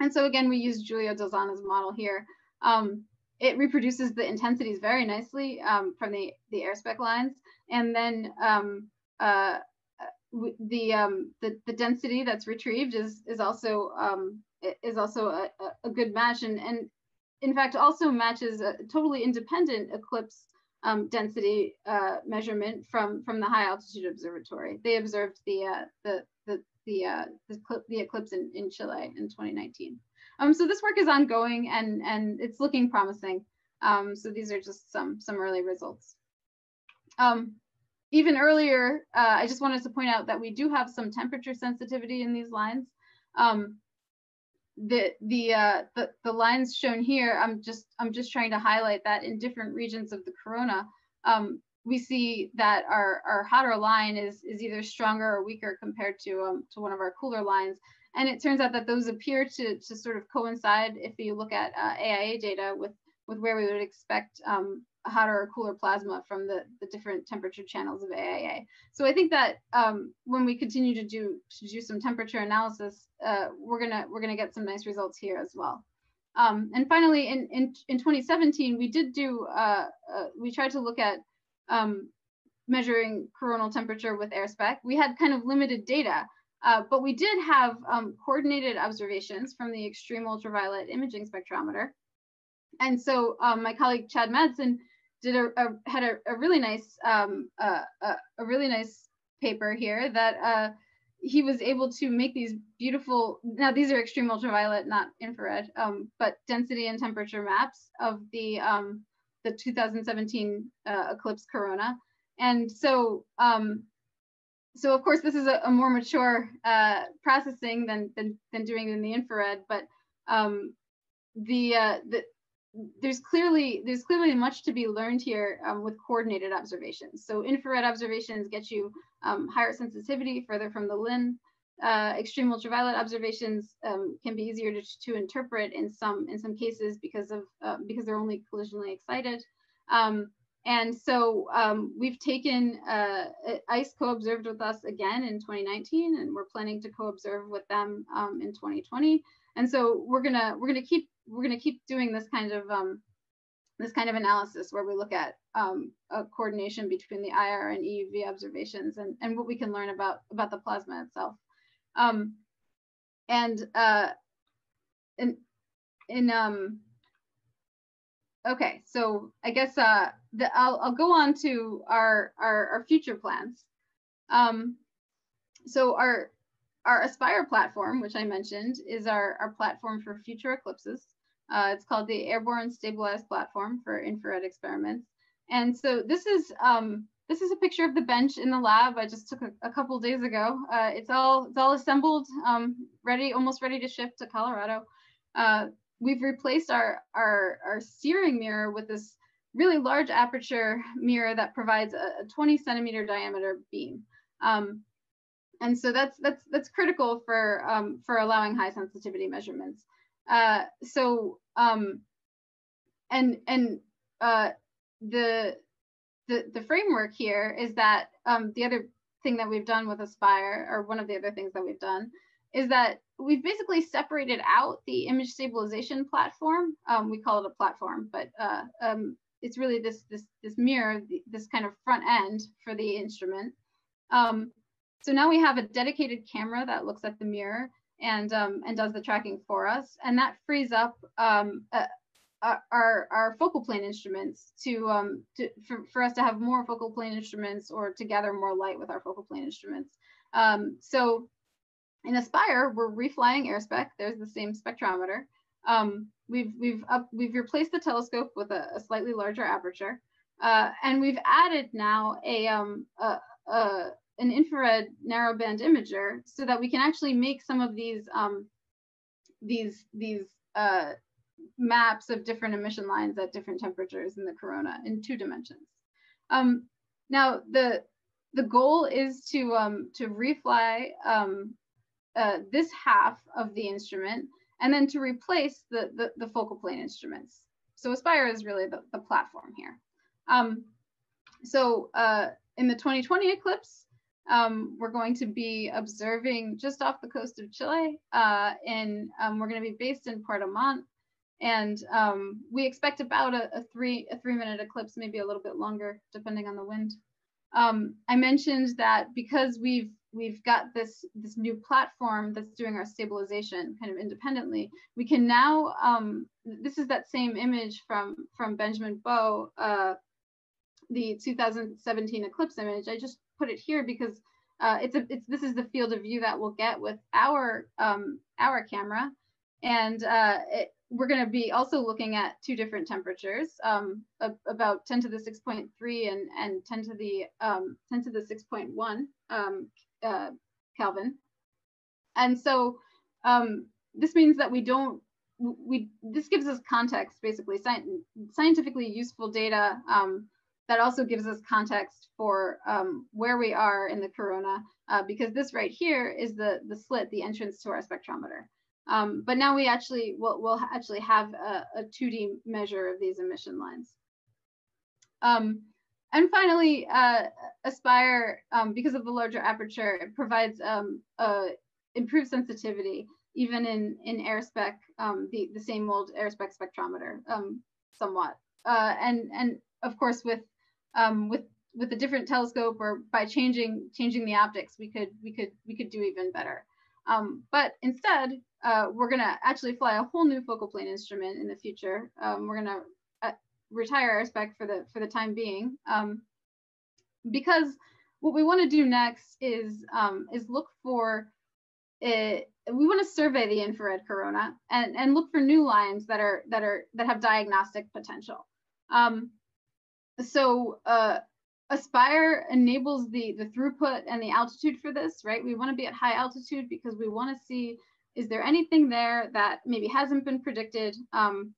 And so again, we use Giulio Del Zanna's model here. Um, it reproduces the intensities very nicely um, from the, the AIR-Spec lines. And then um, uh, the, um, the, the density that's retrieved is, is also, um, is also a, a good match. And, and in fact, also matches a totally independent eclipse um, density uh, measurement from from the high altitude observatory. They observed the uh, the the the, uh, the, the, eclipse in, in Chile in 2019. Um, so this work is ongoing and and it's looking promising. Um, so these are just some some early results. Um, even earlier, uh, I just wanted to point out that we do have some temperature sensitivity in these lines. Um, the the uh the, the lines shown here i'm just i'm just trying to highlight that in different regions of the corona um we see that our our hotter line is is either stronger or weaker compared to um to one of our cooler lines. And it turns out that those appear to to sort of coincide if you look at uh, aia data with with where we would expect um hotter or cooler plasma from the, the different temperature channels of AIA. So I think that um, when we continue to do to do some temperature analysis, uh, we're gonna we're gonna get some nice results here as well. Um, and finally, in, in in 2017, we did do uh, uh, we tried to look at um, measuring coronal temperature with AIR-Spec. We had kind of limited data, uh, but we did have um, coordinated observations from the extreme ultraviolet imaging spectrometer. And so um, my colleague Chad Madsen did a, a had a, a, really nice um, uh, a, a, really nice paper here that uh, he was able to make these beautiful now these are extreme ultraviolet not infrared um, but density and temperature maps of the um, the 2017 uh, eclipse corona. And so um, so of course this is a, more mature uh, processing than, than than doing it in the infrared but um, the, uh, the there's clearly there's clearly much to be learned here um, with coordinated observations. So infrared observations get you um, higher sensitivity further from the limb. Uh, extreme ultraviolet observations um, can be easier to, to interpret in some in some cases because of uh, because they're only collisionally excited. Um, and so um, we've taken uh, EIS co-observed with us again in 2019, and we're planning to co-observe with them in 2020. And so we're gonna we're gonna keep we're going to keep doing this kind of um, this kind of analysis where we look at um, a coordination between the IR and EUV observations and, and what we can learn about about the plasma itself. Um, and uh, in in um, okay, so I guess uh, the, I'll I'll go on to our our, our future plans. Um, so our our Aspire platform, which I mentioned, is our, our platform for future eclipses. Uh, it's called the Airborne Stabilized Platform for Infrared Experiments. And so this is um, this is a picture of the bench in the lab I just took a, a couple days ago. Uh, it's all it's all assembled, um, ready, almost ready to ship to Colorado. Uh, we've replaced our, our our steering mirror with this really large aperture mirror that provides a, a 20 centimeter diameter beam. Um, and so that's that's that's critical for um, for allowing high sensitivity measurements. Uh, so um, and and uh, the the the framework here is that um, the other thing that we've done with Aspire, or one of the other things that we've done, is that we've basically separated out the image stabilization platform. Um, we call it a platform, but uh, um, it's really this this this mirror, this kind of front end for the instrument. Um, so now we have a dedicated camera that looks at the mirror and um, and does the tracking for us, and that frees up um, a, our our focal plane instruments to um to for, for us to have more focal plane instruments or to gather more light with our focal plane instruments. Um, so in Aspire, we're reflying AIR-Spec. There's the same spectrometer. Um, we've we've up we've replaced the telescope with a, a slightly larger aperture, uh, and we've added now a um a, a an infrared narrowband imager so that we can actually make some of these um these these uh maps of different emission lines at different temperatures in the corona in two dimensions. Um, now, the the goal is to um, to refly um, uh, this half of the instrument and then to replace the, the, the focal plane instruments. So Aspire is really the, the platform here. Um, so uh, in the 2020 eclipse, um, we're going to be observing just off the coast of Chile, uh, and um, we're going to be based in Puerto Montt, and um, we expect about a, a, three a three minute eclipse, maybe a little bit longer, depending on the wind. Um, I mentioned that because we've we've got this this new platform that's doing our stabilization kind of independently, we can now um, this is that same image from from Benjamin Boe, uh, the 2017 eclipse image. I just put it here because uh, it's a it's this is the field of view that we'll get with our um, our camera, and uh, it, we're going to be also looking at two different temperatures, um, about 10 to the 6.3 and, and 10 to the um, 10 to the 6.1 um, uh, Kelvin. And so um, this means that we don't, we this gives us context, basically sci scientifically useful data um, that also gives us context for um, where we are in the corona, uh, because this right here is the the slit, the entrance to our spectrometer. Um, but now we actually will we'll actually have a, a 2D measure of these emission lines. Um, and finally, uh, Aspire, um, because of the larger aperture, it provides um, improved sensitivity, even in, in AIR-Spec, um, the, the same old AIR-Spec spectrometer, somewhat. Uh, and, and of course, with, with, with a different telescope or by changing, changing the optics, we could, we could, we could do even better. Um, but instead, uh, we're going to actually fly a whole new focal plane instrument in the future. Um, we're going to uh, retire AIR-Spec for the for the time being, um, because what we want to do next is um, is look for it. We want to survey the infrared corona and and look for new lines that are that are that have diagnostic potential. So uh, Aspire enables the, the throughput and the altitude for this, right? We want to be at high altitude because we want to see, is there anything there that maybe hasn't been predicted um,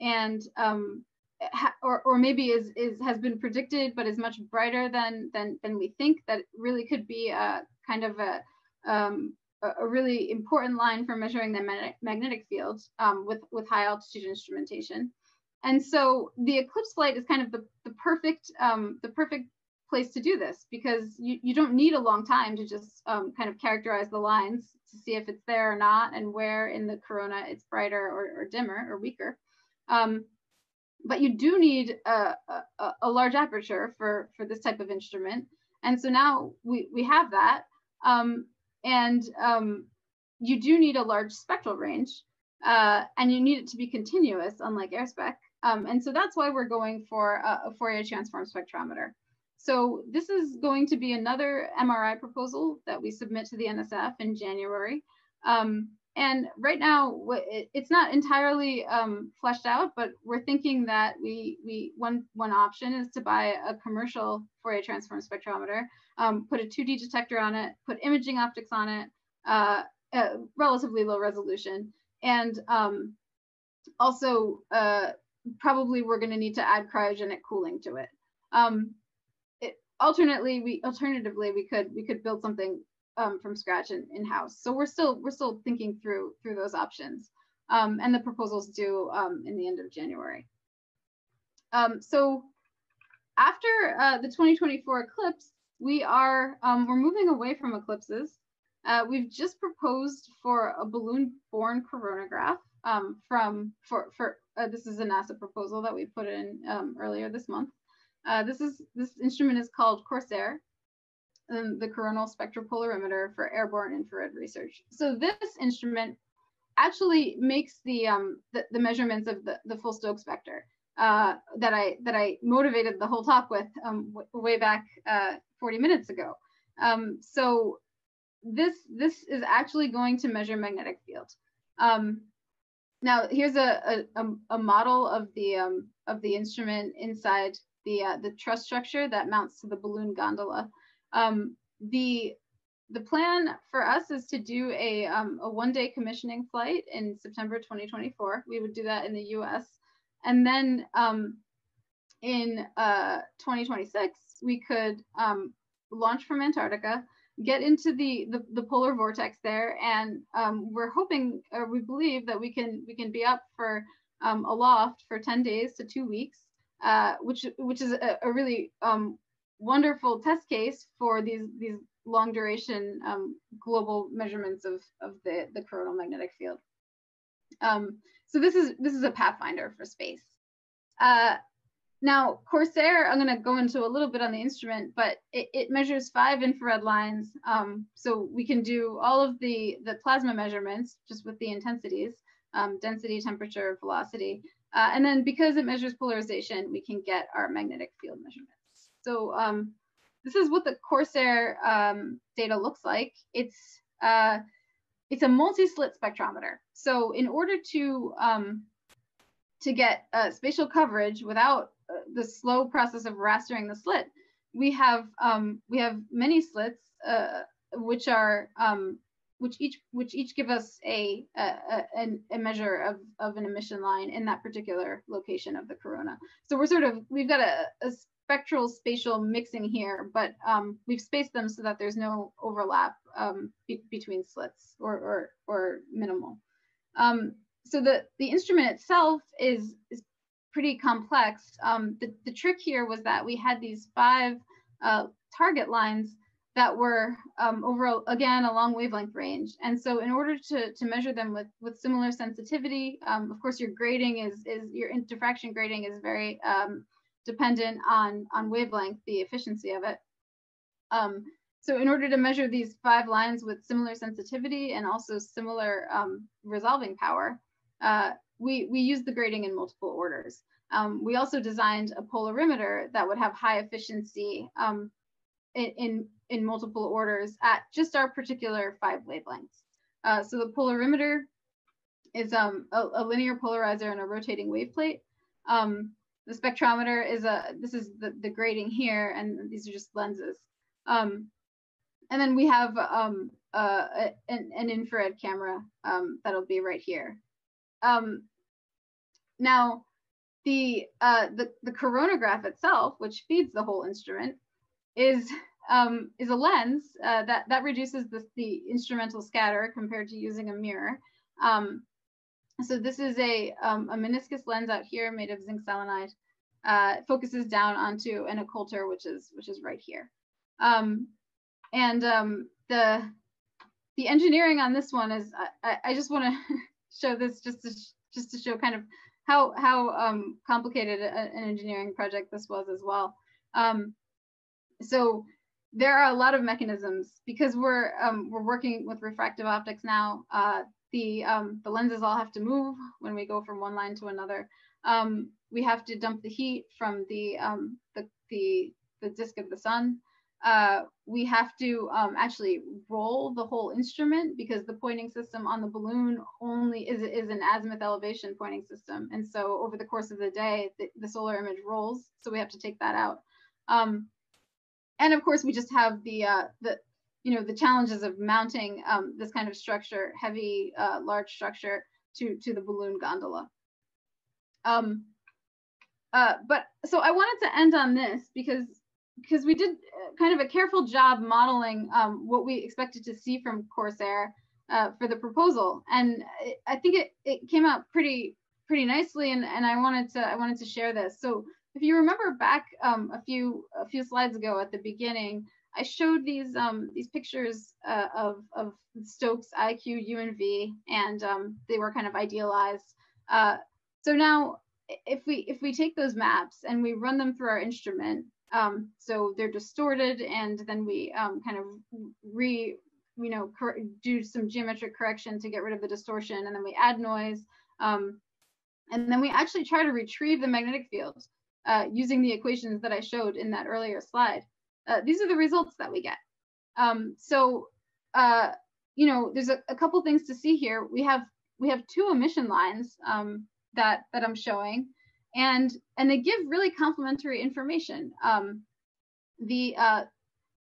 and um, ha or, or maybe is, is has been predicted but is much brighter than, than, than we think that really could be a kind of a, um, a really important line for measuring the magnetic field um, with, with high altitude instrumentation. And so the eclipse flight is kind of the, the perfect um, the perfect place to do this because you, you don't need a long time to just um, kind of characterize the lines to see if it's there or not and where in the corona it's brighter or, or dimmer or weaker. Um, but you do need a, a, a, large aperture for, for this type of instrument. And so now we, we have that. Um, and um, you do need a large spectral range uh, and you need it to be continuous, unlike AIR-Spec. Um, and so that's why we're going for a, a Fourier transform spectrometer. so this is going to be another MRI proposal that we submit to the NSF in January. Um, and right now, it's not entirely um, fleshed out, but we're thinking that we we one one option is to buy a commercial Fourier transform spectrometer, um, put a 2D detector on it, put imaging optics on it, uh, relatively low resolution, and um, also uh, probably we're going to need to add cryogenic cooling to it. Um, it. Alternately, we alternatively we could we could build something um, from scratch in, in house. So we're still we're still thinking through through those options, um, and the proposals due um, in the end of January. Um, so after uh, the 2024 eclipse, we are um, we're moving away from eclipses. Uh, we've just proposed for a balloon-borne coronagraph um, from for for uh, this is a NASA proposal that we put in earlier this month. Uh, this is this instrument is called Corsair, um, the coronal spectropolarimeter for airborne infrared research. So this instrument actually makes the um, the, the, measurements of the, the full Stokes vector uh, that I that I motivated the whole talk with um, way back uh, 40 minutes ago. Um, so this this is actually going to measure magnetic field. Um, now here's a, a, a, model of the um, of the instrument inside the uh, the truss structure that mounts to the balloon gondola. Um, the the plan for us is to do a, um, a one day commissioning flight in September 2024. We would do that in the US. And then um, in uh, 2026, we could um, launch from Antarctica, get into the, the, the polar vortex there. And um, we're hoping, or we believe that we can, we can be up for um, aloft for 10 days to two weeks, uh, which, which is a, a really um, wonderful test case for these these long duration um, global measurements of, of the, the coronal magnetic field. Um, so this is this is a pathfinder for space. Uh, now Corsair, I'm going to go into a little bit on the instrument, but it, it measures five infrared lines. Um, so we can do all of the the plasma measurements just with the intensities, um, density, temperature, velocity, uh, and then because it measures polarization, we can get our magnetic field measurements. So um, this is what the Corsair um, data looks like. It's uh, it's a multi-slit spectrometer. So in order to um, to get uh, spatial coverage without the slow process of rastering the slit, we have um, we have many slits uh, which are um, which each which each give us a a, a, a measure of, of an emission line in that particular location of the corona. So we're sort of we've got a, a spectral spatial mixing here, but um, we've spaced them so that there's no overlap um, be between slits or, or, or minimal. Um, so the, the instrument itself is, is pretty complex. Um, the, the trick here was that we had these five uh, target lines that were um, over, again, a long wavelength range. And so in order to, to measure them with, with similar sensitivity, um, of course, your grating is, is your diffraction grating is very dependent on, on wavelength, the efficiency of it. Um, so in order to measure these five lines with similar sensitivity and also similar um, resolving power, uh, we, we use the grating in multiple orders. Um, we also designed a polarimeter that would have high efficiency um, in, in, in, multiple orders at just our particular five wavelengths. Uh, so the polarimeter is um, a, a, linear polarizer and a rotating wave plate. Um, the spectrometer is a, this is the, the grating here, and these are just lenses. Um, and then we have uh, an, an, infrared camera that'll be right here. Um, now, the, uh, the, the coronagraph itself, which feeds the whole instrument, is um, is a lens uh, that that reduces the, the instrumental scatter compared to using a mirror. Um, so this is a, um, a meniscus lens out here made of zinc selenide. Uh, focuses down onto an occulter, which is which is right here. Um, and um, the the engineering on this one is I, I just want to show this just to just to show kind of how how um, complicated a, an engineering project this was as well. Um, so there are a lot of mechanisms because we're um, we're working with refractive optics now. Uh, the um, the lenses all have to move when we go from one line to another. Um, we have to dump the heat from the um, the, the the disk of the sun. Uh, we have to um, actually roll the whole instrument because the pointing system on the balloon only is, is an azimuth elevation pointing system. And so over the course of the day, the, the solar image rolls. So we have to take that out. Um, and of course, we just have the, uh, the, you know, the challenges of mounting um, this kind of structure, heavy, uh, large structure to, to the balloon gondola. Um, uh, but so I wanted to end on this because because we did uh, kind of a careful job modeling um, what we expected to see from Corsair uh, for the proposal, and I think it, it came out pretty pretty nicely, and, and I wanted to I wanted to share this. So if you remember back um, a few a few slides ago at the beginning, I showed these um, these pictures uh, of of Stokes IQ U and V, and um, they were kind of idealized. Uh, so now if we if we take those maps and we run them through our instrument, um, so they're distorted, and then we um, kind of re, you know, do some geometric correction to get rid of the distortion, and then we add noise, um, and then we actually try to retrieve the magnetic field uh, using the equations that I showed in that earlier slide. Uh, these are the results that we get. Um, so, uh, you know, there's a, a, couple things to see here. We have we have two emission lines um, that that I'm showing and and they give really complementary information. Um, the uh,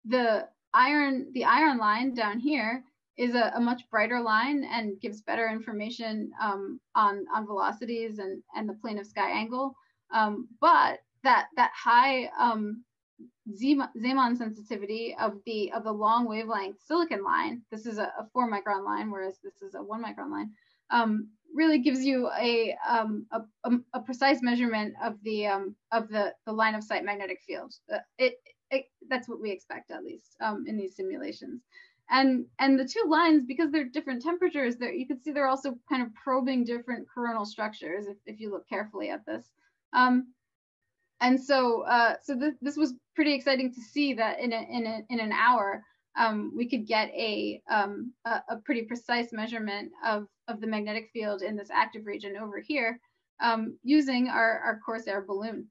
the iron the iron line down here is a, a, much brighter line and gives better information um, on on velocities and and the plane of sky angle. Um, but that that high um, Zeeman sensitivity of the of the long wavelength silicon line, this is a, a, four micron line, whereas this is a one micron line, um, really gives you a, um, a, a, precise measurement of the um, of the, the line of sight magnetic field. It, it, that's what we expect at least um, in these simulations. And and the two lines, because they're different temperatures, there you can see they're also kind of probing different coronal structures if, if you look carefully at this. Um, and so uh, so th this was pretty exciting to see that in a, in a, in an hour um, we could get a, um, a, a pretty precise measurement of of the magnetic field in this active region over here um, using our, our Corsair balloon.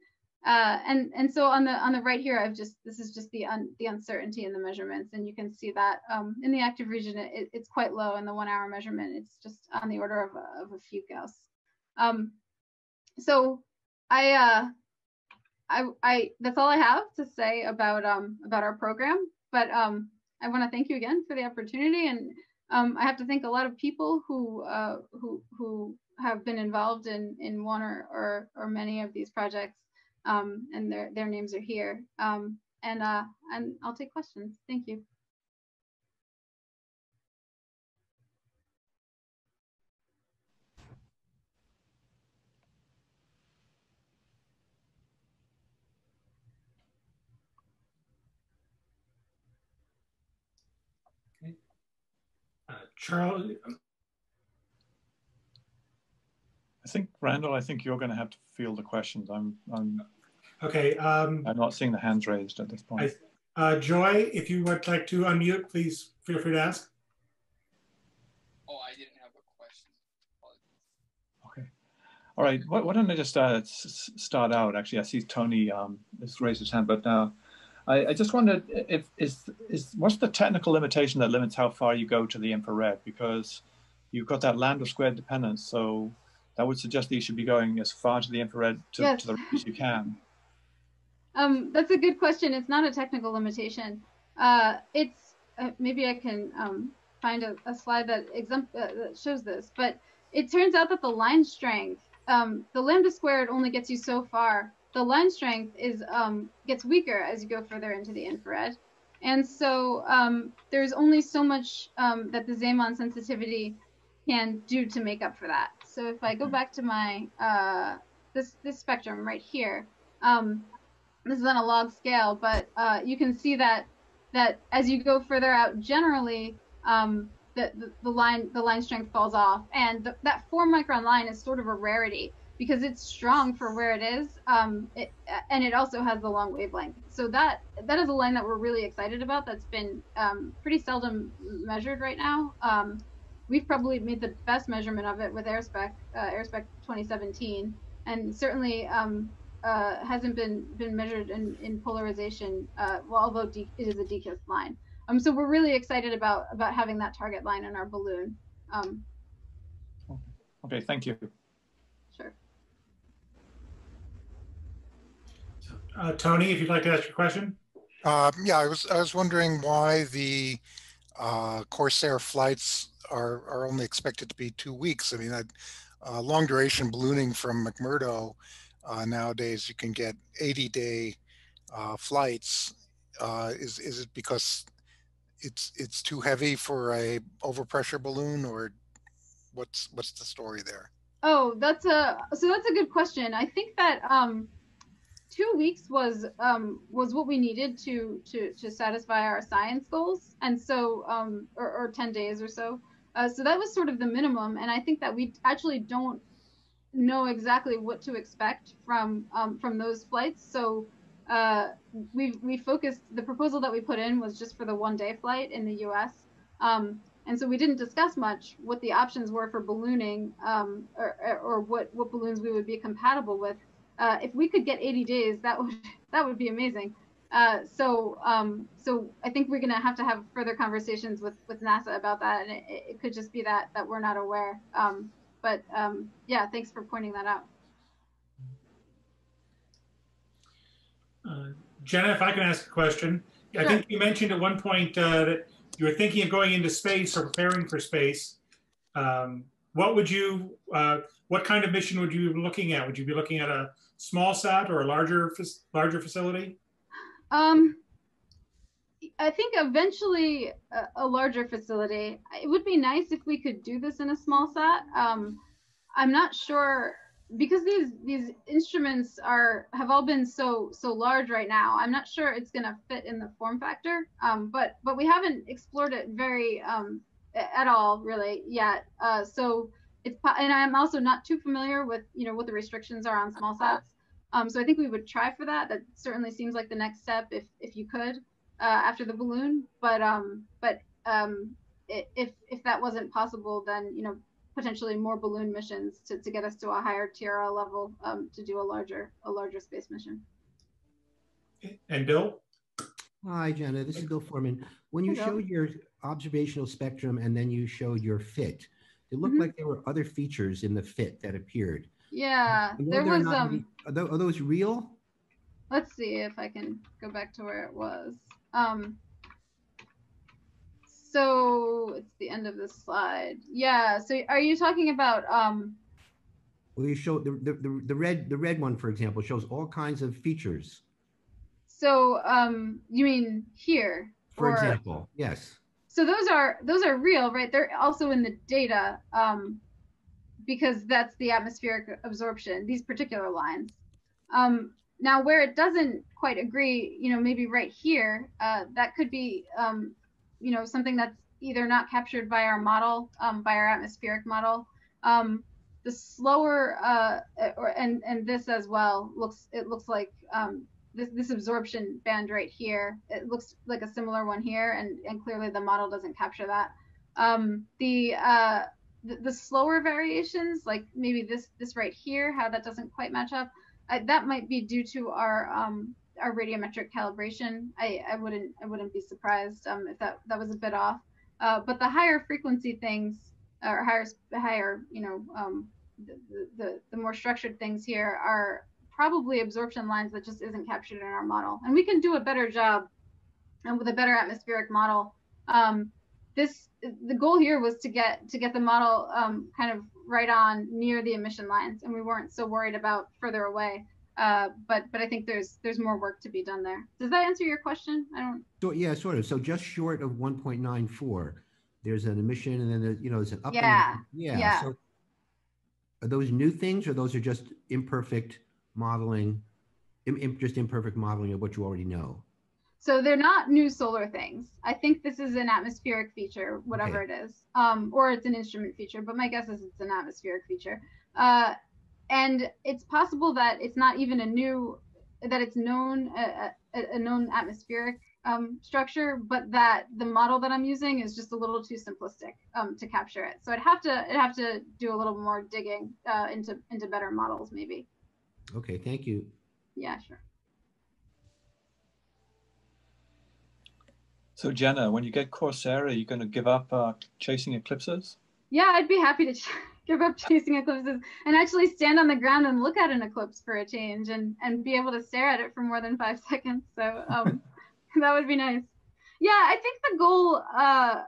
Uh, and and so on the on the right here, I've just this is just the un, the uncertainty in the measurements, and you can see that um, in the active region it, it's quite low in the one hour measurement. It's just on the order of a, of a few Gauss. Um, so I uh, I I that's all I have to say about um about our program. But um, I want to thank you again for the opportunity and um, I have to thank a lot of people who uh, who who have been involved in in one or or, or many of these projects, um, and their their names are here. Um, and uh, and I'll take questions. Thank you. Charles? I think Randall, I think you're going to have to field the questions. I'm, I'm, okay. Um, I'm not seeing the hands raised at this point. I, uh, Joy, if you would like to unmute, please feel free to ask. Oh, I didn't have a question. Okay. All right. Why, why don't I just uh, start out? Actually, I see Tony um, has raised his hand, but uh, I, I, just wondered if is is what's the technical limitation that limits how far you go to the infrared? Because you've got that lambda squared dependence, so that would suggest that you should be going as far to the infrared to, yes. to the as you can. Um, that's a good question. It's not a technical limitation. Uh, it's uh, maybe I can um, find a, a, slide that, uh, that shows this, but it turns out that the line strength, um, the lambda squared only gets you so far the line strength is um, gets weaker as you go further into the infrared. And so um, there's only so much um, that the Zeeman sensitivity can do to make up for that. So if I go back to my uh, this this spectrum right here, um, this is on a log scale, but uh, you can see that that as you go further out, generally um, the, the, the line the line strength falls off, and the, that four micron line is sort of a rarity because it's strong for where it is, um, it, and it also has the long wavelength. So that that is a line that we're really excited about. That's been um, pretty seldom measured right now. Um, we've probably made the best measurement of it with AIR-Spec uh, AIR-Spec 2017, and certainly um, uh, hasn't been been measured in, in polarization. Uh, well, although it is a DKIST line. Um, so we're really excited about about having that target line in our balloon. Um, Okay, thank you. sure. Uh, Tony, if you'd like to ask your question? Uh, yeah, I was, I was wondering why the uh, Corsair flights are, are only expected to be two weeks. I mean, that, uh, long duration ballooning from McMurdo, uh, nowadays you can get 80 day uh, flights. Uh, is, is it because it's, it's too heavy for a overpressure balloon or what's, what's the story there? Oh, that's a so that's a good question. I think that um, two weeks was um, was what we needed to to to satisfy our science goals, and so um, or, or ten days or so. Uh, so that was sort of the minimum, and I think that we actually don't know exactly what to expect from um, from those flights. So uh, we we focused the proposal that we put in was just for the one day flight in the U.S. Um, and so we didn't discuss much what the options were for ballooning um, or, or what, what balloons we would be compatible with. Uh, if we could get 80 days, that would that would be amazing. Uh, so um, so I think we're gonna have to have further conversations with, with NASA about that, and it, it could just be that that we're not aware. Um, but um, yeah, thanks for pointing that out. Uh, Jenna, if I can ask a question. I think you mentioned at one point uh, that you were thinking of going into space or preparing for space. Um, what would you, uh, what kind of mission would you be looking at? Would you be looking at a small sat or a larger, larger facility? Um, I think eventually a, a larger facility. It would be nice if we could do this in a small sat. Um, I'm not sure because these these instruments are have all been so so large right now. I'm not sure it's going to fit in the form factor. Um, but but we haven't explored it very um, at all really yet. Uh, so it's and I'm also not too familiar with you know what the restrictions are on small sats. Um, so I think we would try for that. That certainly seems like the next step if if you could uh, after the balloon. But um, but um, if if that wasn't possible, then you know potentially more balloon missions to, to get us to a higher TRL level um, to do a larger a larger space mission. And Bill? Hi, Jenna. This is Bill Forman. When you Hello. showed your observational spectrum and then you showed your fit, it looked Mhm. like there were other features in the fit that appeared. Yeah, there was not um. Are tho- are those real? Let's see if I can go back to where it was. Um, so it's the end of this slide. Yeah. So are you talking about um? Well, you the, the, the, the red the red one, for example, shows all kinds of features. So um, you mean here? For or- example, yes. So those are those are real right? They're also in the data um, because that's the atmospheric absorption these particular lines. Um, now where it doesn't quite agree you know maybe right here uh, that could be um, you know something that's either not captured by our model um, by our atmospheric model. Um, the slower uh, or and and this as well looks it looks like um, this, this absorption band right here, it looks like a similar one here, and, and clearly the model doesn't capture that. Um, the, uh, the the slower variations, like maybe this this right here, how that doesn't quite match up, I, that might be due to our um, our radiometric calibration. I, I wouldn't I wouldn't be surprised um, if that that was a bit off. Uh, but the higher frequency things, or higher higher you know um, the, the the more structured things here are probably absorption lines that just isn't captured in our model. And we can do a better job and with a better atmospheric model. Um, this the goal here was to get to get the model um, kind of right on near the emission lines, and we weren't so worried about further away. Uh, but but I think there's there's more work to be done there. Does that answer your question? I don't. So yeah, sort of. So just short of 1.94, there's an emission, and then there's you know there's an up. Yeah, yeah. yeah. So are those new things, or those are just imperfect modeling, just imperfect modeling of what you already know? So they're not new solar things. I think this is an atmospheric feature, whatever it is, um, or it's an instrument feature. But my guess is it's an atmospheric feature. Uh, and it's possible that it's not even a new, that it's known a, a, a known atmospheric um, structure, but that the model that I'm using is just a little too simplistic um, to capture it. So I'd have to I'd have to do a little more digging uh, into into better models maybe. Okay, thank you. yeah, sure. So Jenna, when you get Coursera, are you're going to give up uh, chasing eclipses? Yeah, I'd be happy to give up chasing eclipses and actually stand on the ground and look at an eclipse for a change and, and be able to stare at it for more than five seconds. So um, that would be nice. Yeah, I think the goal, uh,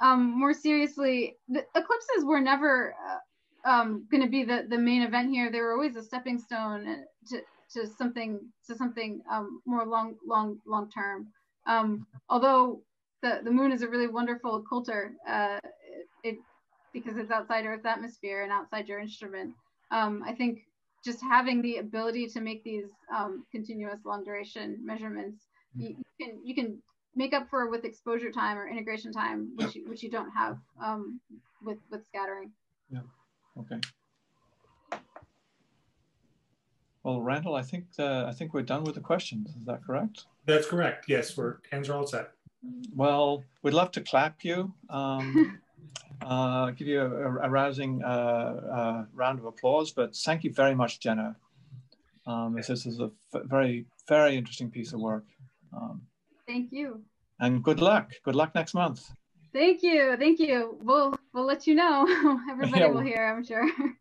um, more seriously, the eclipses were never uh, um, going to be the, the main event here. They were always a stepping stone to, to something to something um, more long long long term. Um, although the, the moon is a really wonderful occulter, uh, it, because it's outside Earth's atmosphere and outside your instrument. Um, I think just having the ability to make these um, continuous long duration measurements, you, you, can you can make up for with exposure time or integration time, which you, which you don't have um, with with scattering. Yeah. Okay. Well, Randall, I think uh, I think we're done with the questions. Is that correct? That's correct. Yes, we're hands are all set. Well, we'd love to clap you, um, uh, give you a, a rousing uh, uh, round of applause. But thank you very much, Jenna. Um, this is a very very interesting piece of work. Um, thank you. And good luck. Good luck next month. Thank you. Thank you. We'll we'll let you know. Everybody yeah. will hear, I'm sure.